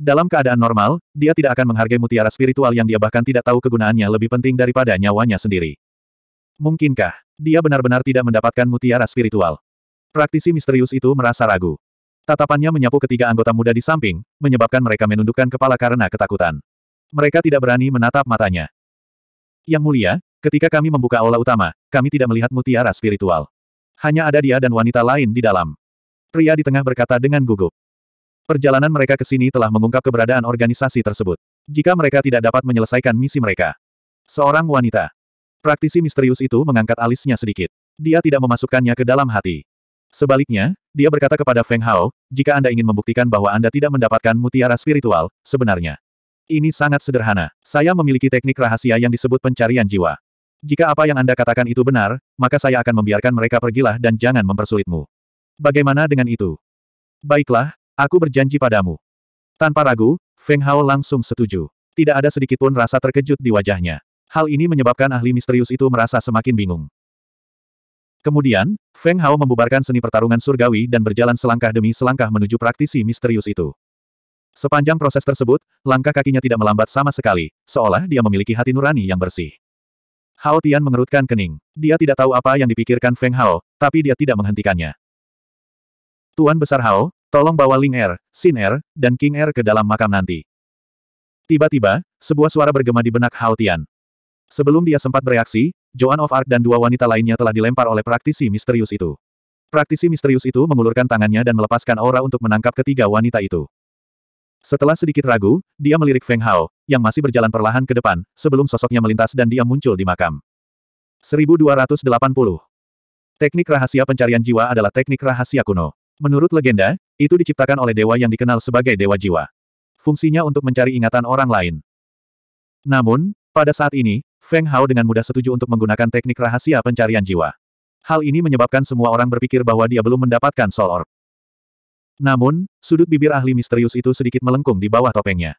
Dalam keadaan normal, dia tidak akan menghargai mutiara spiritual yang dia bahkan tidak tahu kegunaannya lebih penting daripada nyawanya sendiri. Mungkinkah dia benar-benar tidak mendapatkan mutiara spiritual? Praktisi misterius itu merasa ragu. Tatapannya menyapu ketiga anggota muda di samping, menyebabkan mereka menundukkan kepala karena ketakutan. Mereka tidak berani menatap matanya. Yang mulia, ketika kami membuka aula utama, kami tidak melihat mutiara spiritual. Hanya ada dia dan wanita lain di dalam. Pria di tengah berkata dengan gugup. Perjalanan mereka ke sini telah mengungkap keberadaan organisasi tersebut. Jika mereka tidak dapat menyelesaikan misi mereka. Seorang wanita. Praktisi misterius itu mengangkat alisnya sedikit. Dia tidak memasukkannya ke dalam hati. Sebaliknya, dia berkata kepada Feng Hao, jika Anda ingin membuktikan bahwa Anda tidak mendapatkan mutiara spiritual, sebenarnya. Ini sangat sederhana. Saya memiliki teknik rahasia yang disebut pencarian jiwa. Jika apa yang Anda katakan itu benar, maka saya akan membiarkan mereka pergilah dan jangan mempersulitmu. Bagaimana dengan itu? Baiklah, aku berjanji padamu. Tanpa ragu, Feng Hao langsung setuju. Tidak ada sedikitpun rasa terkejut di wajahnya. Hal ini menyebabkan ahli misterius itu merasa semakin bingung. Kemudian, Feng Hao membubarkan seni pertarungan surgawi dan berjalan selangkah demi selangkah menuju praktisi misterius itu. Sepanjang proses tersebut, langkah kakinya tidak melambat sama sekali, seolah dia memiliki hati nurani yang bersih. Hao Tian mengerutkan kening. Dia tidak tahu apa yang dipikirkan Feng Hao, tapi dia tidak menghentikannya. Tuan Besar Hao, tolong bawa Ling Er, Xin Er, dan King Er ke dalam makam nanti. Tiba-tiba, sebuah suara bergema di benak Hao Tian. Sebelum dia sempat bereaksi, Joan of Arc dan dua wanita lainnya telah dilempar oleh praktisi misterius itu. Praktisi misterius itu mengulurkan tangannya dan melepaskan aura untuk menangkap ketiga wanita itu. Setelah sedikit ragu, dia melirik Feng Hao, yang masih berjalan perlahan ke depan, sebelum sosoknya melintas dan dia muncul di makam. 1280. Teknik rahasia pencarian jiwa adalah teknik rahasia kuno. Menurut legenda, itu diciptakan oleh dewa yang dikenal sebagai dewa jiwa. Fungsinya untuk mencari ingatan orang lain. Namun, pada saat ini, Feng Hao dengan mudah setuju untuk menggunakan teknik rahasia pencarian jiwa. Hal ini menyebabkan semua orang berpikir bahwa dia belum mendapatkan Soul Orb. Namun, sudut bibir ahli misterius itu sedikit melengkung di bawah topengnya.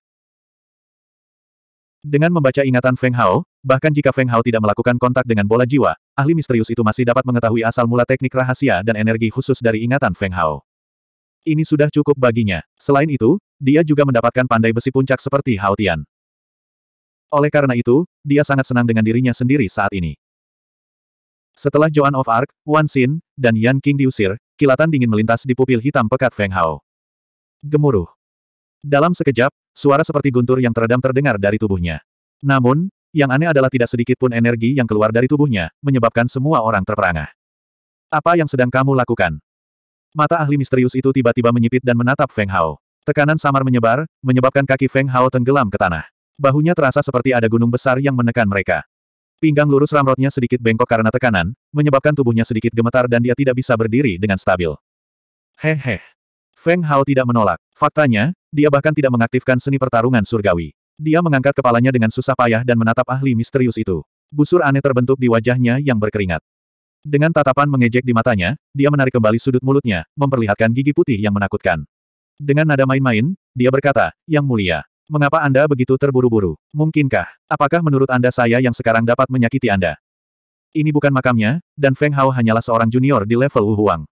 Dengan membaca ingatan Feng Hao, bahkan jika Feng Hao tidak melakukan kontak dengan bola jiwa, ahli misterius itu masih dapat mengetahui asal mula teknik rahasia dan energi khusus dari ingatan Feng Hao. Ini sudah cukup baginya. Selain itu, dia juga mendapatkan pandai besi puncak seperti Hao Tian. Oleh karena itu, dia sangat senang dengan dirinya sendiri saat ini. Setelah Joan of Arc, Wan Xin, dan Yan King diusir, kilatan dingin melintas di pupil hitam pekat Feng Hao. Gemuruh. Dalam sekejap, suara seperti guntur yang teredam terdengar dari tubuhnya. Namun, yang aneh adalah tidak sedikit pun energi yang keluar dari tubuhnya, menyebabkan semua orang terperangah. Apa yang sedang kamu lakukan? Mata ahli misterius itu tiba-tiba menyipit dan menatap Feng Hao. Tekanan samar menyebar, menyebabkan kaki Feng Hao tenggelam ke tanah. Bahunya terasa seperti ada gunung besar yang menekan mereka. Pinggang lurus ramrotnya sedikit bengkok karena tekanan, menyebabkan tubuhnya sedikit gemetar dan dia tidak bisa berdiri dengan stabil. Hehe. Feng Hao tidak menolak. Faktanya, dia bahkan tidak mengaktifkan seni pertarungan surgawi. Dia mengangkat kepalanya dengan susah payah dan menatap ahli misterius itu. Busur aneh terbentuk di wajahnya yang berkeringat. Dengan tatapan mengejek di matanya, dia menarik kembali sudut mulutnya, memperlihatkan gigi putih yang menakutkan. Dengan nada main-main, dia berkata, Yang mulia, Mengapa Anda begitu terburu-buru? Mungkinkah? Apakah menurut Anda saya yang sekarang dapat menyakiti Anda? Ini bukan makamnya, dan Feng Hao hanyalah seorang junior di level Wu Huang.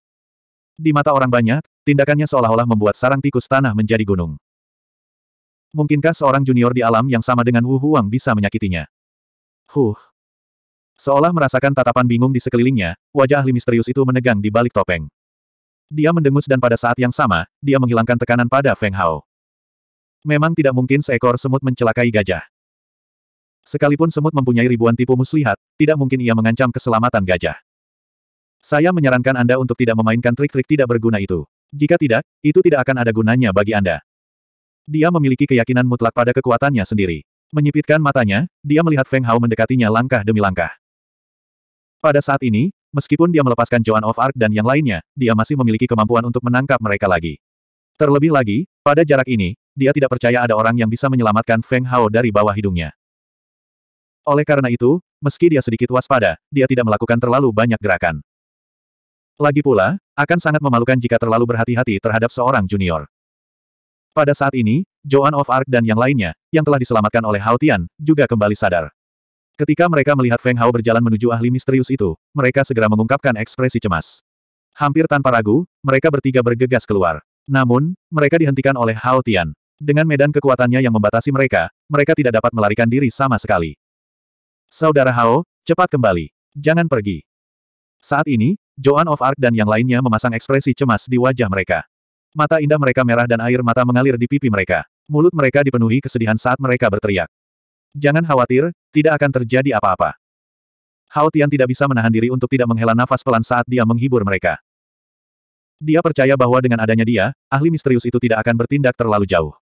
Di mata orang banyak, tindakannya seolah-olah membuat sarang tikus tanah menjadi gunung. Mungkinkah seorang junior di alam yang sama dengan Wu Huang bisa menyakitinya? Huh. Seolah merasakan tatapan bingung di sekelilingnya, wajah ahli misterius itu menegang di balik topeng. Dia mendengus dan pada saat yang sama, dia menghilangkan tekanan pada Feng Hao. Memang tidak mungkin seekor semut mencelakai gajah. Sekalipun semut mempunyai ribuan tipu muslihat, tidak mungkin ia mengancam keselamatan gajah. Saya menyarankan Anda untuk tidak memainkan trik-trik tidak berguna itu. Jika tidak, itu tidak akan ada gunanya bagi Anda. Dia memiliki keyakinan mutlak pada kekuatannya sendiri. Menyipitkan matanya, dia melihat Feng Hao mendekatinya langkah demi langkah. Pada saat ini, meskipun dia melepaskan Joan of Arc dan yang lainnya, dia masih memiliki kemampuan untuk menangkap mereka lagi. Terlebih lagi, pada jarak ini, dia tidak percaya ada orang yang bisa menyelamatkan Feng Hao dari bawah hidungnya. Oleh karena itu, meski dia sedikit waspada, dia tidak melakukan terlalu banyak gerakan. Lagi pula, akan sangat memalukan jika terlalu berhati-hati terhadap seorang junior. Pada saat ini, Joan of Arc dan yang lainnya, yang telah diselamatkan oleh Hao Tian, juga kembali sadar. Ketika mereka melihat Feng Hao berjalan menuju ahli misterius itu, mereka segera mengungkapkan ekspresi cemas. Hampir tanpa ragu, mereka bertiga bergegas keluar. Namun, mereka dihentikan oleh Hao Tian. Dengan medan kekuatannya yang membatasi mereka, mereka tidak dapat melarikan diri sama sekali. Saudara Hao, cepat kembali. Jangan pergi. Saat ini, Joan of Arc dan yang lainnya memasang ekspresi cemas di wajah mereka. Mata indah mereka merah dan air mata mengalir di pipi mereka. Mulut mereka dipenuhi kesedihan saat mereka berteriak. Jangan khawatir, tidak akan terjadi apa-apa. Hao Tian tidak bisa menahan diri untuk tidak menghela nafas pelan saat dia menghibur mereka. Dia percaya bahwa dengan adanya dia, ahli misterius itu tidak akan bertindak terlalu jauh.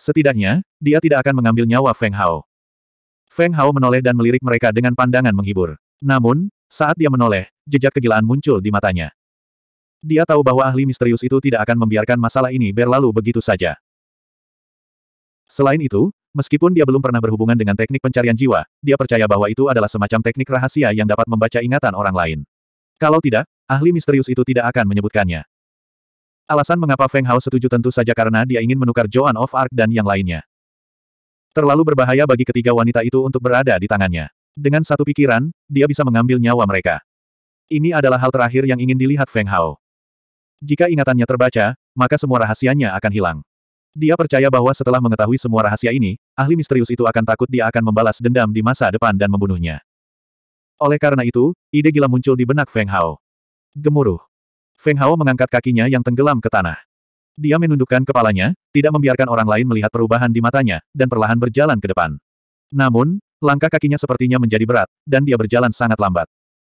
Setidaknya, dia tidak akan mengambil nyawa Feng Hao. Feng Hao menoleh dan melirik mereka dengan pandangan menghibur. Namun, saat dia menoleh, jejak kegilaan muncul di matanya. Dia tahu bahwa ahli misterius itu tidak akan membiarkan masalah ini berlalu begitu saja. Selain itu, meskipun dia belum pernah berhubungan dengan teknik pencarian jiwa, dia percaya bahwa itu adalah semacam teknik rahasia yang dapat membaca ingatan orang lain. Kalau tidak, ahli misterius itu tidak akan menyebutkannya. Alasan mengapa Feng Hao setuju tentu saja karena dia ingin menukar Joan of Arc dan yang lainnya. Terlalu berbahaya bagi ketiga wanita itu untuk berada di tangannya. Dengan satu pikiran, dia bisa mengambil nyawa mereka. Ini adalah hal terakhir yang ingin dilihat Feng Hao. Jika ingatannya terbaca, maka semua rahasianya akan hilang. Dia percaya bahwa setelah mengetahui semua rahasia ini, ahli misterius itu akan takut dia akan membalas dendam di masa depan dan membunuhnya. Oleh karena itu, ide gila muncul di benak Feng Hao. Gemuruh. Feng Hao mengangkat kakinya yang tenggelam ke tanah. Dia menundukkan kepalanya, tidak membiarkan orang lain melihat perubahan di matanya, dan perlahan berjalan ke depan. Namun, Langkah kakinya sepertinya menjadi berat, dan dia berjalan sangat lambat.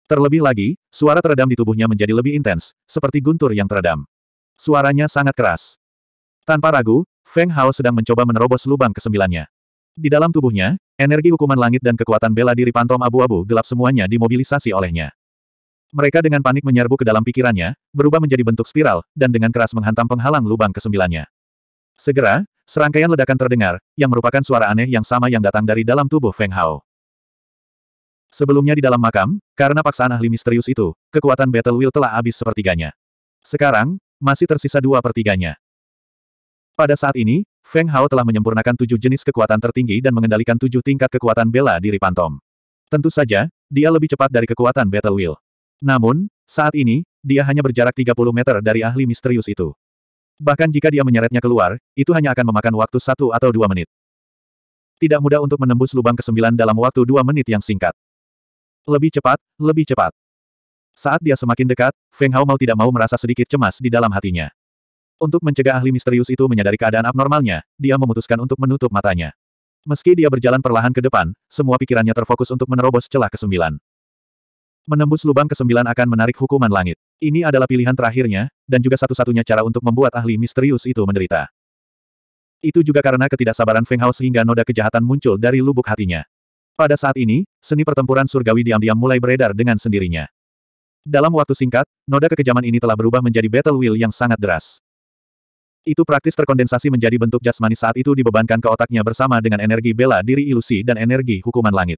Terlebih lagi, suara teredam di tubuhnya menjadi lebih intens, seperti guntur yang teredam. Suaranya sangat keras. Tanpa ragu, Feng Hao sedang mencoba menerobos lubang kesembilannya. Di dalam tubuhnya, energi hukuman langit dan kekuatan bela diri pantom abu-abu gelap semuanya dimobilisasi olehnya. Mereka dengan panik menyerbu ke dalam pikirannya, berubah menjadi bentuk spiral, dan dengan keras menghantam penghalang lubang kesembilannya. Segera, serangkaian ledakan terdengar, yang merupakan suara aneh yang sama yang datang dari dalam tubuh Feng Hao. Sebelumnya di dalam makam, karena paksaan ahli misterius itu, kekuatan Battle Wheel telah habis sepertiganya. Sekarang, masih tersisa dua pertiganya. Pada saat ini, Feng Hao telah menyempurnakan tujuh jenis kekuatan tertinggi dan mengendalikan tujuh tingkat kekuatan bela diri pantom. Tentu saja, dia lebih cepat dari kekuatan Battle Wheel. Namun, saat ini, dia hanya berjarak 30 meter dari ahli misterius itu. Bahkan jika dia menyeretnya keluar, itu hanya akan memakan waktu satu atau dua menit. Tidak mudah untuk menembus lubang kesembilan dalam waktu dua menit yang singkat. Lebih cepat, lebih cepat. Saat dia semakin dekat, Feng Hao mau tidak mau merasa sedikit cemas di dalam hatinya. Untuk mencegah ahli misterius itu menyadari keadaan abnormalnya, dia memutuskan untuk menutup matanya. Meski dia berjalan perlahan ke depan, semua pikirannya terfokus untuk menerobos celah kesembilan. Menembus lubang kesembilan akan menarik hukuman langit. Ini adalah pilihan terakhirnya, dan juga satu-satunya cara untuk membuat ahli misterius itu menderita. Itu juga karena ketidaksabaran Feng Hao sehingga noda kejahatan muncul dari lubuk hatinya. Pada saat ini, seni pertempuran surgawi diam-diam mulai beredar dengan sendirinya. Dalam waktu singkat, noda kekejaman ini telah berubah menjadi battle wheel yang sangat deras. Itu praktis terkondensasi menjadi bentuk jasmani saat itu dibebankan ke otaknya bersama dengan energi bela diri ilusi dan energi hukuman langit.